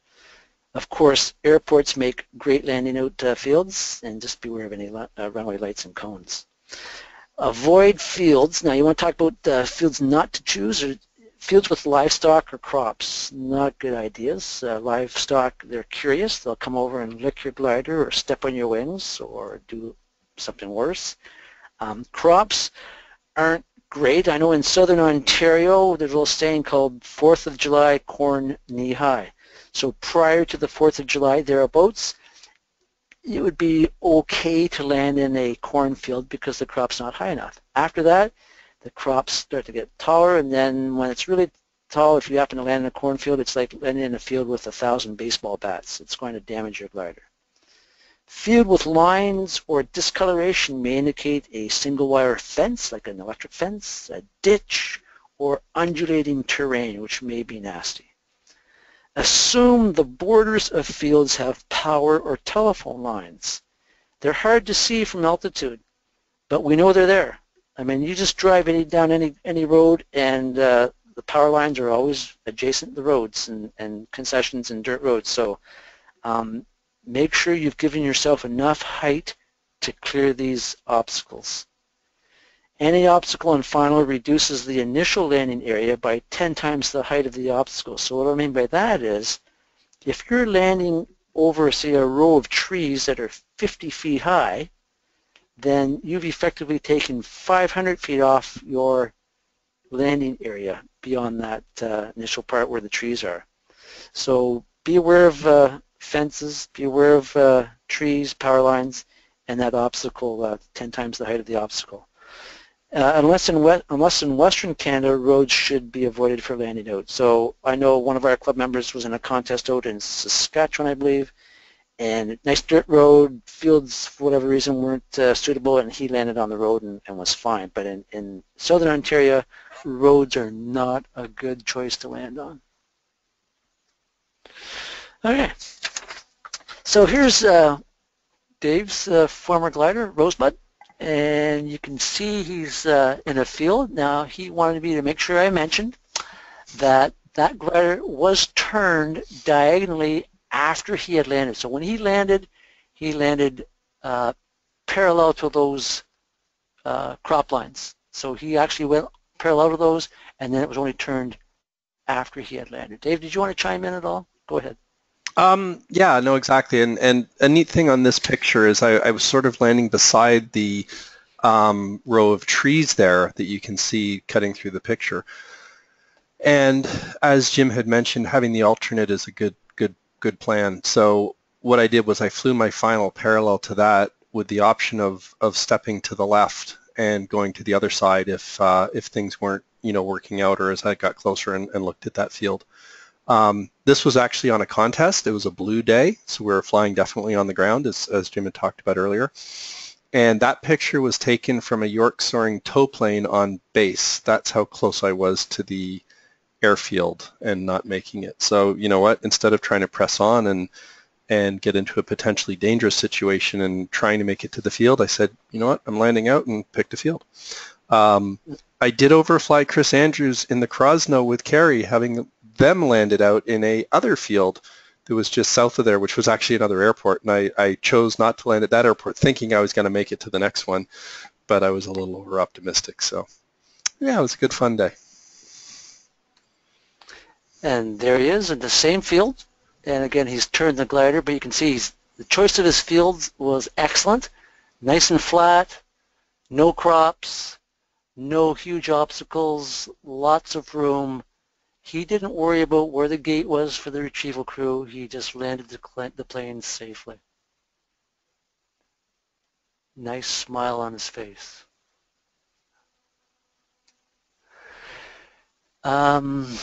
[SPEAKER 1] Of course, airports make great landing out uh, fields, and just beware of any uh, runway lights and cones. Avoid fields. Now, you want to talk about uh, fields not to choose, or fields with livestock or crops, not good ideas. Uh, livestock, they're curious. They'll come over and lick your glider or step on your wings or do something worse. Um, crops aren't great. I know in southern Ontario, there's a little saying called 4th of July corn knee high. So prior to the 4th of July, thereabouts, it would be okay to land in a cornfield because the crop's not high enough. After that, the crops start to get taller, and then when it's really tall, if you happen to land in a cornfield, it's like landing in a field with a thousand baseball bats. It's going to damage your glider. Field with lines or discoloration may indicate a single wire fence, like an electric fence, a ditch, or undulating terrain, which may be nasty. Assume the borders of fields have power or telephone lines. They're hard to see from altitude, but we know they're there. I mean, you just drive any down any any road, and uh, the power lines are always adjacent to the roads and, and concessions and dirt roads. So um, make sure you've given yourself enough height to clear these obstacles. Any obstacle in final reduces the initial landing area by 10 times the height of the obstacle. So what I mean by that is, if you're landing over, say, a row of trees that are 50 feet high, then you've effectively taken 500 feet off your landing area beyond that uh, initial part where the trees are. So be aware of uh, fences, be aware of uh, trees, power lines, and that obstacle uh, 10 times the height of the obstacle. Uh, unless, in unless in Western Canada, roads should be avoided for landing out. So I know one of our club members was in a contest out in Saskatchewan, I believe, and nice dirt road, fields for whatever reason weren't uh, suitable and he landed on the road and, and was fine. But in, in southern Ontario, roads are not a good choice to land on. Okay, so here's uh, Dave's uh, former glider, Rosebud, and you can see he's uh, in a field. Now he wanted me to make sure I mentioned that that glider was turned diagonally after he had landed. So when he landed, he landed uh, parallel to those uh, crop lines. So he actually went parallel to those, and then it was only turned after he had landed. Dave, did you want to chime in at all? Go ahead.
[SPEAKER 2] Um, yeah, no, exactly. And and a neat thing on this picture is I, I was sort of landing beside the um, row of trees there that you can see cutting through the picture. And as Jim had mentioned, having the alternate is a good good plan. So what I did was I flew my final parallel to that with the option of, of stepping to the left and going to the other side if uh, if things weren't you know working out or as I got closer and, and looked at that field. Um, this was actually on a contest. It was a blue day, so we were flying definitely on the ground as, as Jim had talked about earlier. And that picture was taken from a York soaring tow plane on base. That's how close I was to the airfield and not making it. So you know what? Instead of trying to press on and and get into a potentially dangerous situation and trying to make it to the field, I said, you know what? I'm landing out and picked a field. Um, I did overfly Chris Andrews in the Krosno with Kerry, having them landed out in a other field that was just south of there, which was actually another airport. And I, I chose not to land at that airport thinking I was going to make it to the next one, but I was a little over optimistic. So yeah, it was a good fun day.
[SPEAKER 1] And there he is in the same field. And again, he's turned the glider, but you can see he's, the choice of his fields was excellent. Nice and flat, no crops, no huge obstacles, lots of room. He didn't worry about where the gate was for the retrieval crew. He just landed the, the plane safely. Nice smile on his face. Um,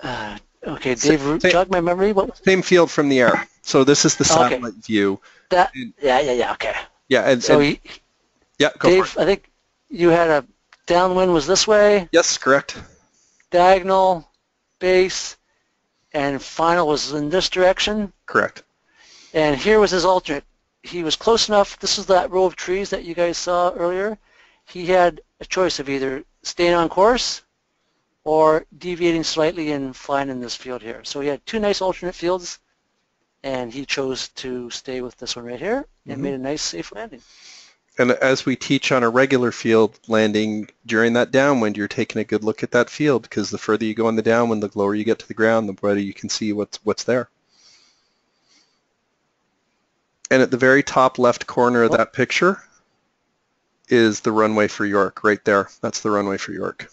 [SPEAKER 1] uh, okay, Dave, same, jog my memory. What?
[SPEAKER 2] Same field from the air. So this is the satellite
[SPEAKER 1] okay.
[SPEAKER 2] view.
[SPEAKER 1] That, yeah, yeah, yeah, okay.
[SPEAKER 2] Yeah, and,
[SPEAKER 1] so
[SPEAKER 2] and,
[SPEAKER 1] he,
[SPEAKER 2] yeah,
[SPEAKER 1] Dave, I think you had a downwind was this way.
[SPEAKER 2] Yes, correct.
[SPEAKER 1] Diagonal, base, and final was in this direction.
[SPEAKER 2] Correct.
[SPEAKER 1] And here was his alternate. He was close enough. This is that row of trees that you guys saw earlier. He had a choice of either staying on course or deviating slightly and flying in this field here. So he had two nice alternate fields, and he chose to stay with this one right here and mm-hmm. made a nice safe landing.
[SPEAKER 2] And as we teach on a regular field landing, during that downwind, you're taking a good look at that field because the further you go on the downwind, the lower you get to the ground, the better you can see what's what's there. And at the very top left corner of that picture is the runway for York, right there. That's the runway for York.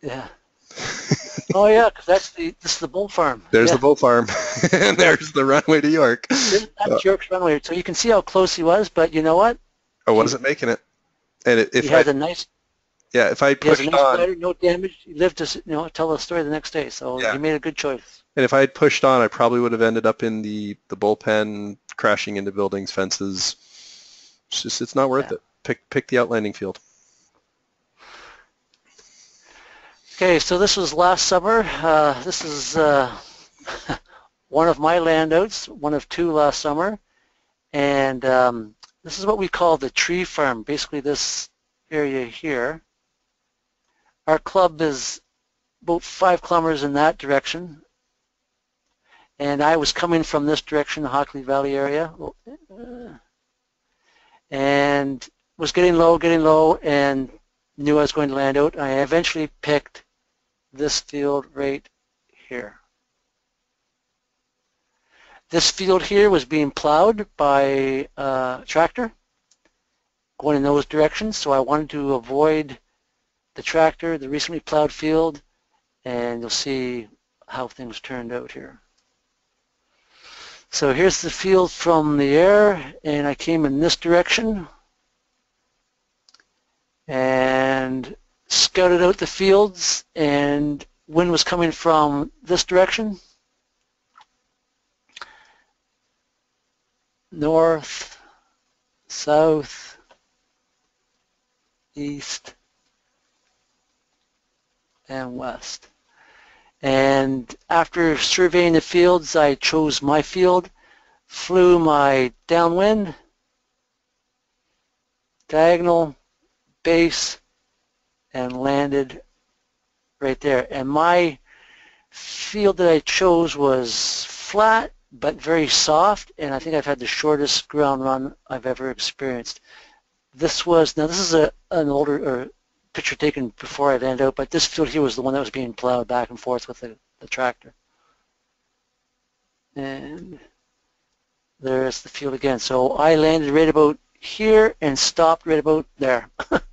[SPEAKER 1] Yeah. oh yeah, because that's the this is the bull farm.
[SPEAKER 2] There's
[SPEAKER 1] yeah.
[SPEAKER 2] the bull farm, and there's the runway to York.
[SPEAKER 1] That's uh, York's runway, so you can see how close he was. But you know what?
[SPEAKER 2] I wasn't making it, and if
[SPEAKER 1] he has I, a nice.
[SPEAKER 2] Yeah, if I pushed
[SPEAKER 1] nice
[SPEAKER 2] on,
[SPEAKER 1] glider, no damage. He lived to you know tell the story the next day, so yeah. he made a good choice.
[SPEAKER 2] And if I had pushed on, I probably would have ended up in the the bullpen, crashing into buildings, fences. It's just it's not worth yeah. it. Pick pick the outlanding field.
[SPEAKER 1] Okay, so this was last summer. Uh, this is uh, one of my landouts, one of two last summer. And um, this is what we call the tree farm, basically this area here. Our club is about five kilometers in that direction. And I was coming from this direction, the Hockley Valley area. And was getting low, getting low, and knew I was going to land out. I eventually picked this field right here. This field here was being plowed by a tractor going in those directions, so I wanted to avoid the tractor, the recently plowed field, and you'll see how things turned out here. So here's the field from the air, and I came in this direction and scouted out the fields and wind was coming from this direction. North, south, east, and west. And after surveying the fields, I chose my field, flew my downwind, diagonal, base, and landed right there. And my field that I chose was flat but very soft, and I think I've had the shortest ground run I've ever experienced. This was, now this is a, an older picture taken before I landed out, but this field here was the one that was being plowed back and forth with the, the tractor. And there's the field again. So I landed right about here and stopped right about there.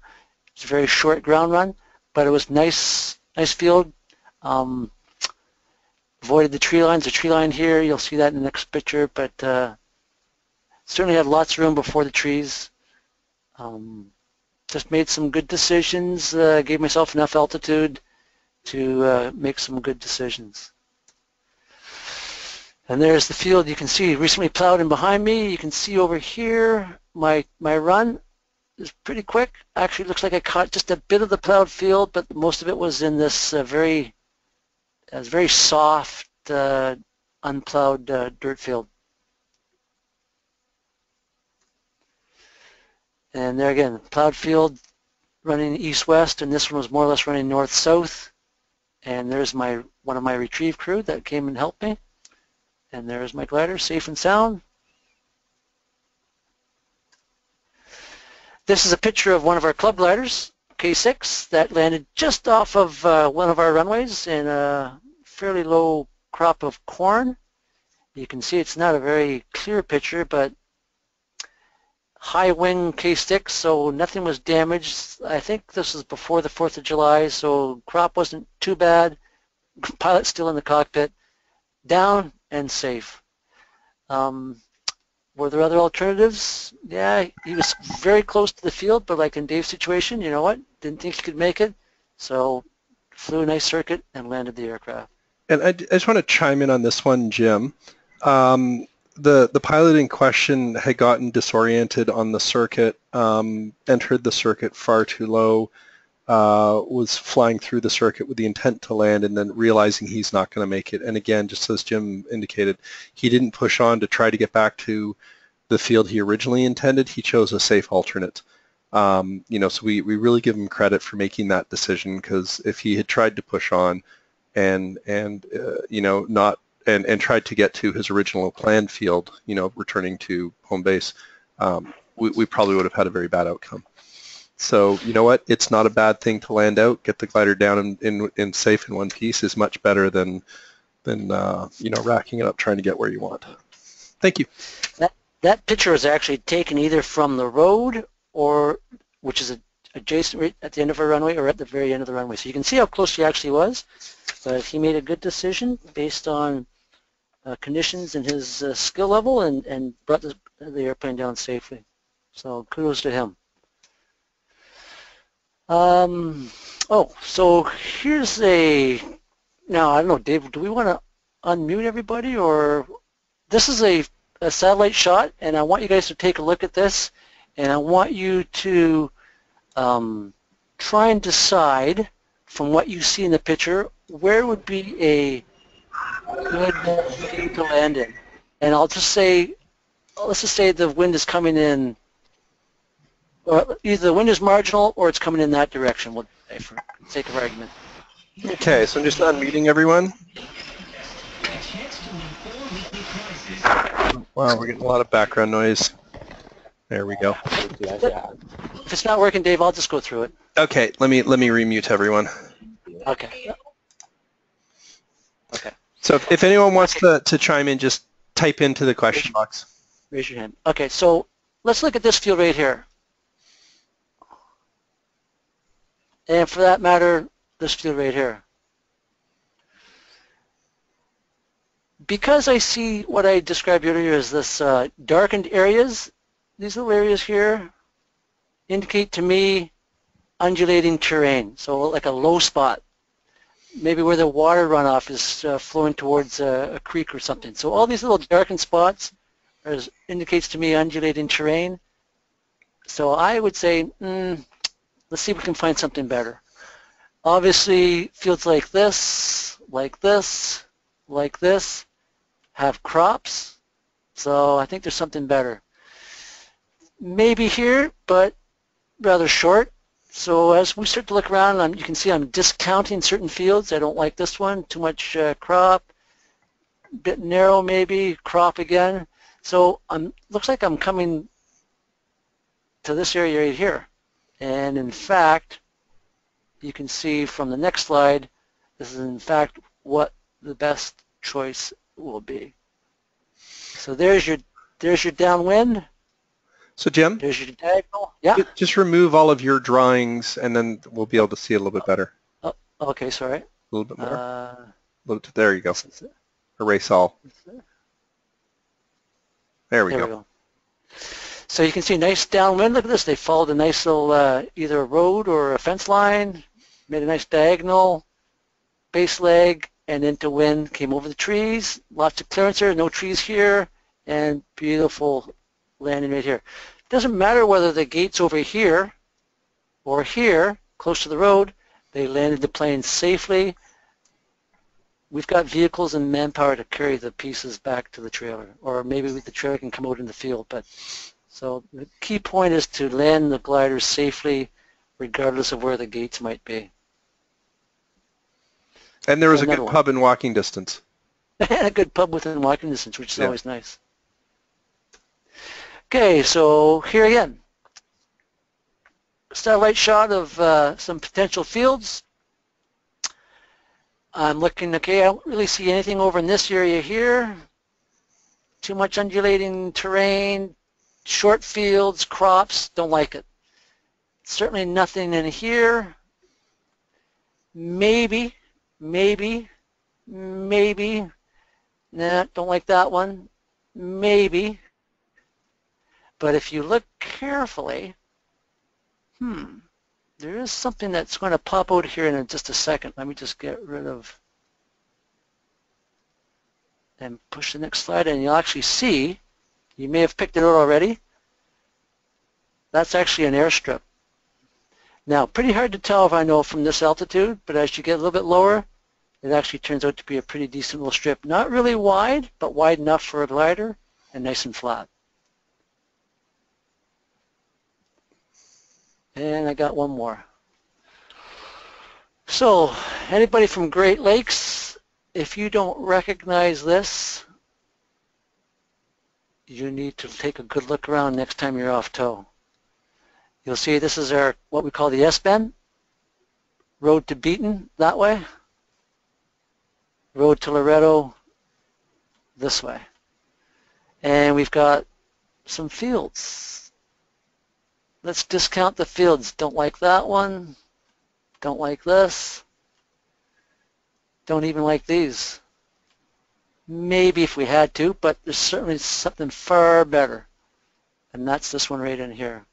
[SPEAKER 1] It's a very short ground run, but it was nice, nice field. Um, avoided the tree lines. The tree line here, you'll see that in the next picture, but uh, certainly had lots of room before the trees. Um, just made some good decisions, uh, gave myself enough altitude to uh, make some good decisions. And there's the field you can see recently plowed in behind me. You can see over here my, my run is pretty quick. Actually, looks like I caught just a bit of the plowed field, but most of it was in this uh, very was very soft, uh, unplowed uh, dirt field. And there again, plowed field running east-west, and this one was more or less running north-south. And there's my one of my retrieve crew that came and helped me. And there's my glider, safe and sound. This is a picture of one of our club gliders, K6, that landed just off of uh, one of our runways in a fairly low crop of corn. You can see it's not a very clear picture, but high wing K6, so nothing was damaged. I think this was before the 4th of July, so crop wasn't too bad. Pilot still in the cockpit. Down and safe. Um, were there other alternatives? Yeah, he was very close to the field, but like in Dave's situation, you know what? Didn't think he could make it, so flew a nice circuit and landed the aircraft.
[SPEAKER 2] And I, I just want to chime in on this one, Jim. Um, the the pilot in question had gotten disoriented on the circuit, um, entered the circuit far too low, uh, was flying through the circuit with the intent to land, and then realizing he's not going to make it. And again, just as Jim indicated, he didn't push on to try to get back to the field he originally intended. He chose a safe alternate. Um, you know, so we, we really give him credit for making that decision because if he had tried to push on and and uh, you know not and, and tried to get to his original planned field, you know, returning to home base, um, we, we probably would have had a very bad outcome. So you know what? It's not a bad thing to land out. Get the glider down in, in, in safe in one piece is much better than than uh, you know racking it up trying to get where you want. Thank you.
[SPEAKER 1] That that picture was actually taken either from the road or which is a, adjacent at the end of a runway or at the very end of the runway. So you can see how close he actually was. But he made a good decision based on uh, conditions and his uh, skill level and, and brought the, the airplane down safely. So kudos to him. Um, oh, so here's a, now I don't know, Dave, do we want to unmute everybody or, this is a, a satellite shot and I want you guys to take a look at this and I want you to um, try and decide from what you see in the picture where would be a good thing to land in. And I'll just say, let's just say the wind is coming in Uh, either the wind is marginal or it's coming in that direction, we'll say for sake of argument.
[SPEAKER 2] Okay, so I'm just unmuting everyone. Wow, we're getting a lot of background noise. There we go.
[SPEAKER 1] If it's not working, Dave, I'll just go through it.
[SPEAKER 2] Okay, let me let me remute everyone.
[SPEAKER 1] Okay. Okay.
[SPEAKER 2] So if, if anyone wants to, to chime in, just type into the question box.
[SPEAKER 1] Raise your hand. Okay, so let's look at this field right here. And for that matter, this field right here. Because I see what I described earlier as this uh, darkened areas, these little areas here indicate to me undulating terrain, so like a low spot, maybe where the water runoff is uh, flowing towards a, a, creek or something. So all these little darkened spots is, indicates to me undulating terrain. So I would say, mm, let's see if we can find something better. Obviously, fields like this, like this, like this, have crops. So I think there's something better. Maybe here, but rather short. So as we start to look around, I'm, you can see I'm discounting certain fields. I don't like this one, too much uh, crop, bit narrow maybe, crop again. So I'm, looks like I'm coming to this area right here. And in fact, you can see from the next slide, this is in fact what the best choice will be. So there's your, there's your downwind.
[SPEAKER 2] So Jim?
[SPEAKER 1] There's your diagonal. Yeah.
[SPEAKER 2] Just remove all of your drawings and then we'll be able to see a little bit better.
[SPEAKER 1] Oh, okay, sorry.
[SPEAKER 2] A little bit more.
[SPEAKER 1] Uh,
[SPEAKER 2] little bit, there you go. Erase all. There we,
[SPEAKER 1] there
[SPEAKER 2] go.
[SPEAKER 1] we go. So you can see nice downwind. Look at this. They followed a nice little uh, either a road or a fence line, made a nice diagonal, base leg, and into wind, came over the trees. Lots of clearance there, no trees here, and beautiful landing right here. Doesn't matter whether the gate's over here or here, close to the road, they landed the plane safely. we've got vehicles and manpower to carry the pieces back to the trailer, or maybe the trailer can come out in the field. But so the key point is to land the glider safely, regardless of where the gates might be.
[SPEAKER 2] And there was a good
[SPEAKER 1] one.
[SPEAKER 2] pub in walking distance.
[SPEAKER 1] and a good pub within walking distance, which is
[SPEAKER 2] Yeah.
[SPEAKER 1] always nice. Okay, so here again, satellite shot of uh, some potential fields. I'm looking, okay, I don't really see anything over in this area here. Too much undulating terrain, short fields, crops, don't like it. Certainly nothing in here. Maybe, maybe, maybe, Nah, don't like that one. Maybe. But if you look carefully, hmm, there is something that's going to pop out here in just a second. Let me just get rid of and push the next slide and you'll actually see, you may have picked it out already, that's actually an airstrip. Now, pretty hard to tell if I know from this altitude, but as you get a little bit lower, it actually turns out to be a pretty decent little strip. Not really wide, but wide enough for a glider and nice and flat. And I got one more. So, anybody from Great Lakes, if you don't recognize this, you need to take a good look around next time you're off tow. You'll see this is our, what we call the S-bend, road to Beeton that way road to Loretto this way. And we've got some fields. Let's discount the fields. Don't like that one. Don't like this. Don't even like these. Maybe if we had to, but there's certainly something far better. And that's this one right in here.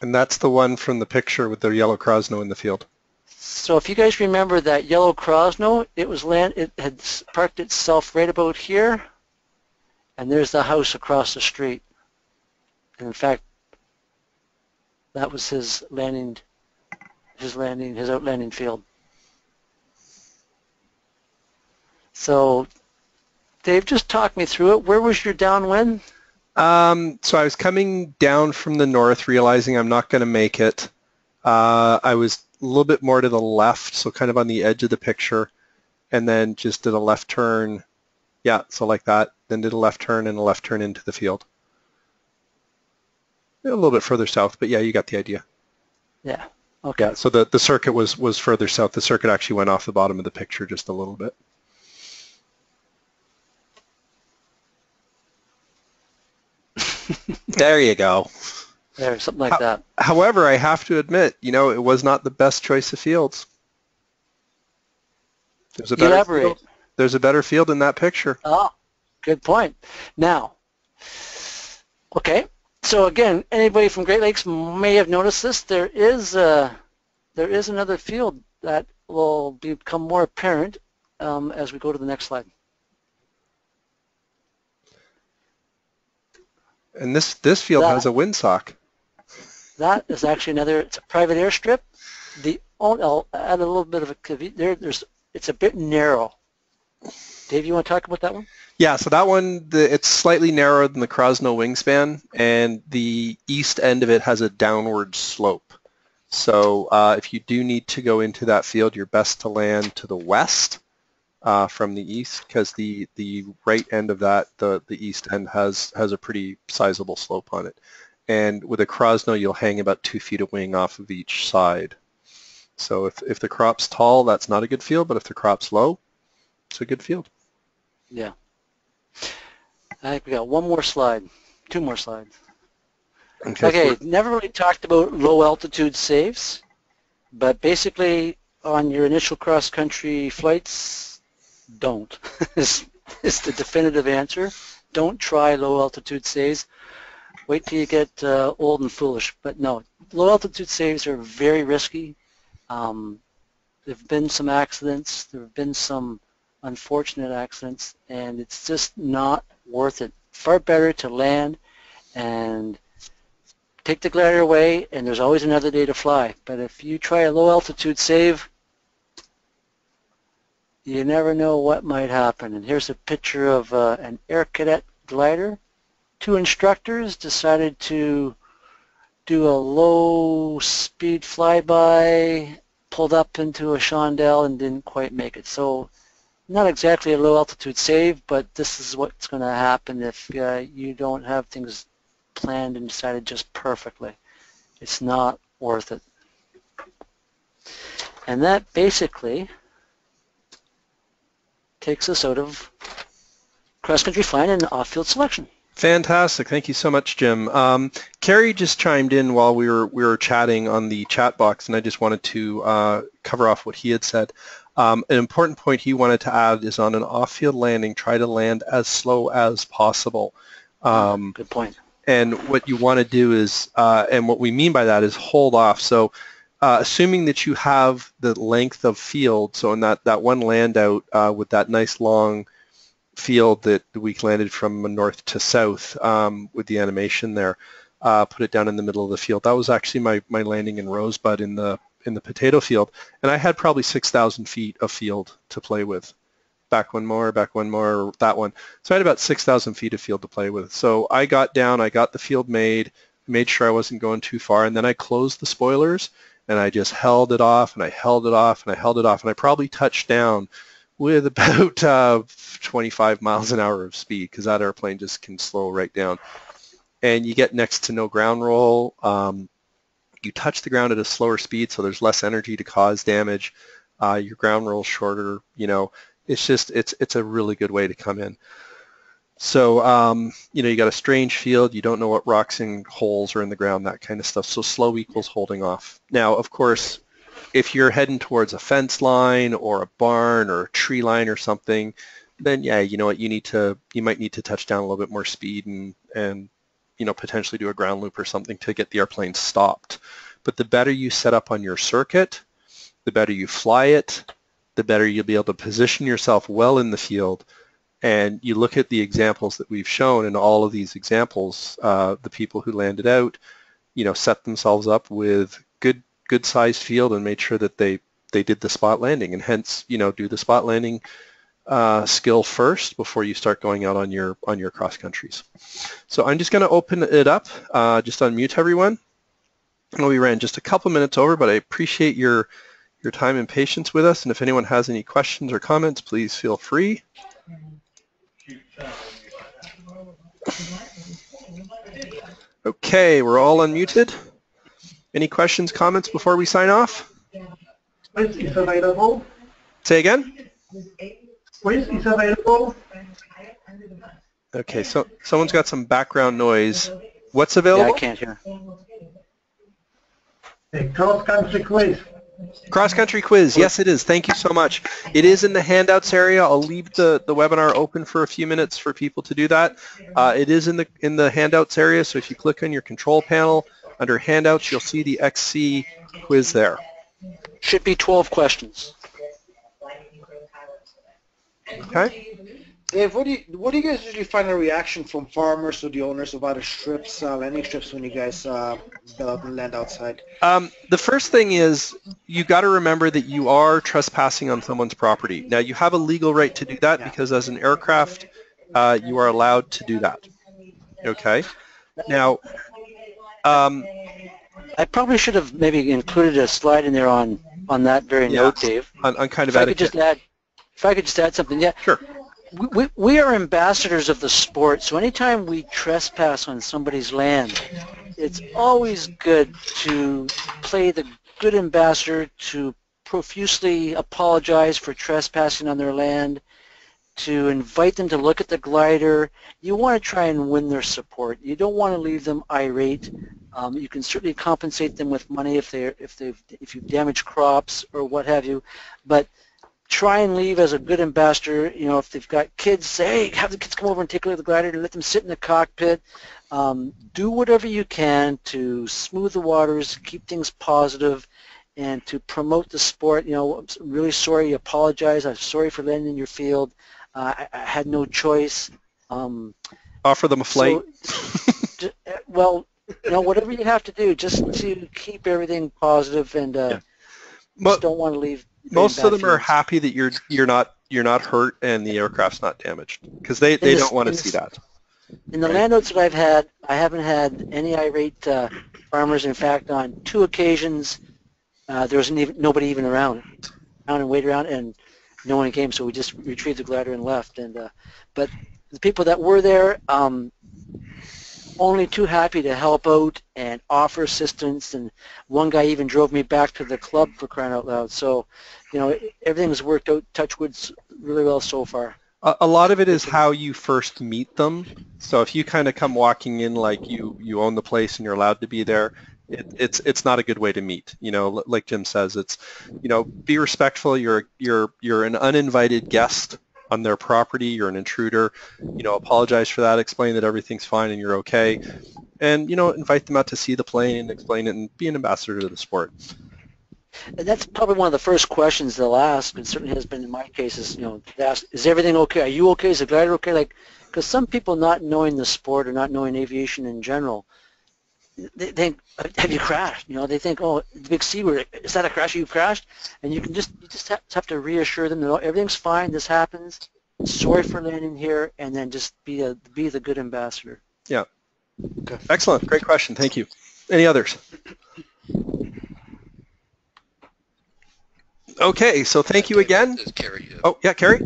[SPEAKER 2] And that's the one from the picture with the yellow Krosno in the field.
[SPEAKER 1] So if you guys remember that yellow Krosno, it was land, it had parked itself right about here, and there's the house across the street. And in fact, that was his landing, his landing, his outlanding field. So, Dave, just talk me through it. Where was your downwind?
[SPEAKER 2] Um, so I was coming down from the north, realizing I'm not going to make it. Uh, I was a little bit more to the left, so kind of on the edge of the picture, and then just did a left turn. Yeah, so like that. Then did a left turn and a left turn into the field. A little bit further south, but yeah, you got the idea.
[SPEAKER 1] Yeah. Okay.
[SPEAKER 2] Yeah, so the, the circuit was, was further south. The circuit actually went off the bottom of the picture just a little bit. there you go.
[SPEAKER 1] There, something like
[SPEAKER 2] How-
[SPEAKER 1] that.
[SPEAKER 2] However, I have to admit, you know, it was not the best choice of fields. There's a better
[SPEAKER 1] Elaborate.
[SPEAKER 2] field. There's a better field in that picture.
[SPEAKER 1] Oh, good point. Now, okay, so again, anybody from Great Lakes may have noticed this. There is a, there is another field that will become more apparent um, as we go to the next slide.
[SPEAKER 2] And this, this field
[SPEAKER 1] That-
[SPEAKER 2] has a windsock.
[SPEAKER 1] That is actually another. It's a private airstrip. The on- I'll add a little bit of a there. There's it's a bit narrow. Dave, you want to talk about that one?
[SPEAKER 2] Yeah, so that one, the, it's slightly narrower than the Krosno wingspan, and the east end of it has a downward slope. So uh, if you do need to go into that field, you're best to land to the west uh, from the east, because the, the right end of that, the, the east end, has, has a pretty sizable slope on it. And with a Krosno, you'll hang about two feet of wing off of each side. So if, if the crop's tall, that's not a good field, but if the crop's low, it's a good field.
[SPEAKER 1] Yeah. I think we got one more slide, two more slides.
[SPEAKER 2] Okay,
[SPEAKER 1] Okay, never really talked about low altitude saves, but basically on your initial cross country flights, don't is, is the definitive answer. Don't try low altitude saves. Wait till you get uh, old and foolish. But no, low altitude saves are very risky. Um, there have been some accidents. There have been some unfortunate accidents, and it's just not worth it. Far better to land and take the glider away, and there's always another day to fly. But if you try a low altitude save, you never know what might happen. And here's a picture of uh, an Air Cadet glider. Two instructors decided to do a low speed flyby, pulled up into a chandelle and didn't quite make it. So not exactly a low altitude save, but this is what's going to happen if uh, you don't have things planned and decided just perfectly. It's not worth it. And that basically takes us out of cross-country flying and off-field selection.
[SPEAKER 2] Fantastic. Thank you so much, Jim. Um, Kerry just chimed in while we were we were chatting on the chat box, and I just wanted to uh, cover off what he had said. Um, an important point he wanted to add is on an off-field landing, try to land as slow as possible.
[SPEAKER 1] Um, Good point.
[SPEAKER 2] And what you want to do is, uh, and what we mean by that is hold off. So uh, assuming that you have the length of field, so in that, that one land out uh, with that nice long field that we landed from north to south um, with the animation there, uh, put it down in the middle of the field. That was actually my, my landing in Rosebud in the in the potato field, and I had probably 6,000 feet of field to play with. Back one more, back one more, that one. So I had about 6,000 feet of field to play with. So I got down, I got the field made, made sure I wasn't going too far, and then I closed the spoilers and I just held it off and I held it off and I held it off and I probably touched down with about uh, 25 miles an hour of speed because that airplane just can slow right down. And you get next to no ground roll. Um, you touch the ground at a slower speed, so there's less energy to cause damage. Uh, your ground roll shorter. You know, it's just it's it's a really good way to come in. So, um, you know, you got a strange field, you don't know what rocks and holes are in the ground, that kind of stuff. So slow equals holding off. Now, of course, if you're heading towards a fence line or a barn or a tree line or something, then yeah, you know what, you need to, you might need to touch down a little bit more speed and, and, you know, potentially do a ground loop or something to get the airplane stopped. But the better you set up on your circuit, the better you fly it, the better you'll be able to position yourself well in the field and you look at the examples that we've shown, and all of these examples, uh, the people who landed out, you know, set themselves up with good good sized field and made sure that they they did the spot landing, and hence, you know, do the spot landing uh, skill first before you start going out on your on your cross countries. So I'm just going to open it up. Uh, just unmute everyone. I know we ran just a couple minutes over, but I appreciate your your time and patience with us. And if anyone has any questions or comments, please feel free. Okay, we're all unmuted. Any questions, comments before we sign off?
[SPEAKER 3] Quiz is available.
[SPEAKER 2] Say again?
[SPEAKER 3] Quiz is available.
[SPEAKER 2] Okay, so someone's got some background noise. What's
[SPEAKER 1] Yeah,
[SPEAKER 2] available?
[SPEAKER 1] I can't hear.
[SPEAKER 3] A cross-country quiz.
[SPEAKER 2] Cross-country quiz. Yes, it is. Thank you so much. It is in the handouts area. I'll leave the, the webinar open for a few minutes for people to do that. Uh, it is in the in the handouts area, so if you click on your control panel under handouts, you'll see the XC quiz there.
[SPEAKER 1] Should be 12 questions.
[SPEAKER 2] Okay.
[SPEAKER 4] Dave, what do you what do you guys usually find a reaction from farmers or the owners of other strips, uh, landing strips, when you guys uh, go and land outside?
[SPEAKER 2] Um, the first thing is you got to remember that you are trespassing on someone's property. Now you have a legal right to do that because as an aircraft, uh, you are allowed to do that. Okay. Now, um,
[SPEAKER 1] I probably should have maybe included a slide in there on on that very
[SPEAKER 2] Yeah.
[SPEAKER 1] note, Dave.
[SPEAKER 2] on, on kind of
[SPEAKER 1] If I could just add, if I could just add something, yeah.
[SPEAKER 2] Sure.
[SPEAKER 1] We, we, are ambassadors of the sport, so anytime we trespass on somebody's land, it's always good to play the good ambassador, to profusely apologize for trespassing on their land, to invite them to look at the glider. You want to try and win their support. You don't want to leave them irate. Um, you can certainly compensate them with money if they if they if you've damaged crops or what have you, but try and leave as a good ambassador. You know, if they've got kids, say, hey, have the kids come over and take a look at the glider and let them sit in the cockpit. Um, do whatever you can to smooth the waters, keep things positive, and to promote the sport. You know, I'm really sorry. Apologize. I'm sorry for landing in your field. Uh, I, I had no choice. Um,
[SPEAKER 2] Offer them a flight.
[SPEAKER 1] so, uh, well, you know, whatever you have to do, just to keep everything positive and uh,
[SPEAKER 2] Mo-
[SPEAKER 1] just don't want to leave.
[SPEAKER 2] Most of them are happy that you're you're not you're not hurt and the aircraft's not damaged because they, they
[SPEAKER 1] this-
[SPEAKER 2] don't want to see that.
[SPEAKER 1] In the
[SPEAKER 2] Right.
[SPEAKER 1] that I've had, I haven't had any irate uh, farmers. In fact, on two occasions, uh, there wasn't even nobody even around, around and wait around, and no one came. So we just retrieved the glider and left. And uh, but the people that were there, um, only too happy to help out and offer assistance. And one guy even drove me back to the club for crying out loud. So, you know, everything's worked out. Touchwood's really well so far.
[SPEAKER 2] A, lot of it is how you first meet them. So if you kind of come walking in like you, you own the place and you're allowed to be there, it, it's it's not a good way to meet. You know, like Jim says, it's you know be respectful. You're you're you're an uninvited guest on their property. You're an intruder. You know, apologize for that. Explain that everything's fine and you're okay. And you know, invite them out to see the plane, and explain it, and be an ambassador to the sport.
[SPEAKER 1] And that's probably one of the first questions they'll ask, and certainly has been in my cases, you know, ask, is everything okay? Are you okay? Is the glider okay? Like, because some people not knowing the sport or not knowing aviation in general, they think, have you crashed? You know, they think, oh, the big C word, is that a crash? You crashed? And you can just, you just have, have to reassure them that oh, everything's fine, this happens, sorry for landing here, and then just be a, be the good ambassador. Yeah. Okay.
[SPEAKER 2] Excellent, great question. Thank you. Any others? Okay, so thank you again.
[SPEAKER 5] Is Kerry, uh,
[SPEAKER 2] Oh, yeah, Carrie?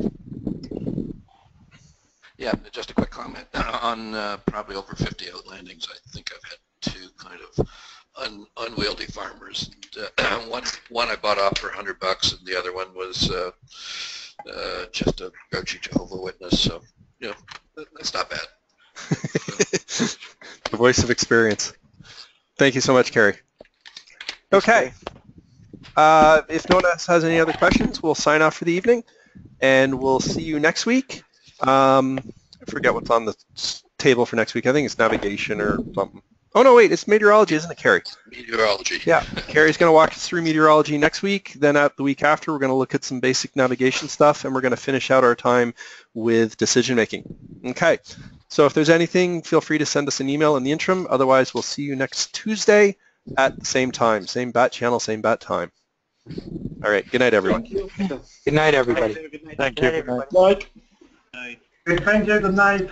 [SPEAKER 5] yeah, just a quick comment. On uh, probably over 50 outlandings, I think I've had two kind of un- unwieldy farmers. Uh, one, one I bought off for 100 bucks, and the other one was uh, uh, just a grouchy Jehovah Witness. So, you know, that- that's not bad.
[SPEAKER 2] the voice of experience. Thank you so much, Kerry. Okay. Uh, if no one else has any other questions, we'll sign off for the evening, and we'll see you next week. Um, I forget what's on the table for next week. I think it's navigation or something. Oh no, wait, it's meteorology, isn't it, Carrie?
[SPEAKER 5] Meteorology.
[SPEAKER 2] Yeah, Carrie's going to walk us through meteorology next week. Then at the week after, we're going to look at some basic navigation stuff, and we're going to finish out our time with decision making. Okay, so if there's anything, feel free to send us an email in the interim. Otherwise, we'll see you next Tuesday at the same time, same bat channel, same bat time. All right, good night, everyone.
[SPEAKER 6] Good night, everybody.
[SPEAKER 4] Good night.
[SPEAKER 1] Thank you.
[SPEAKER 3] Mike? Good, thank you, good night.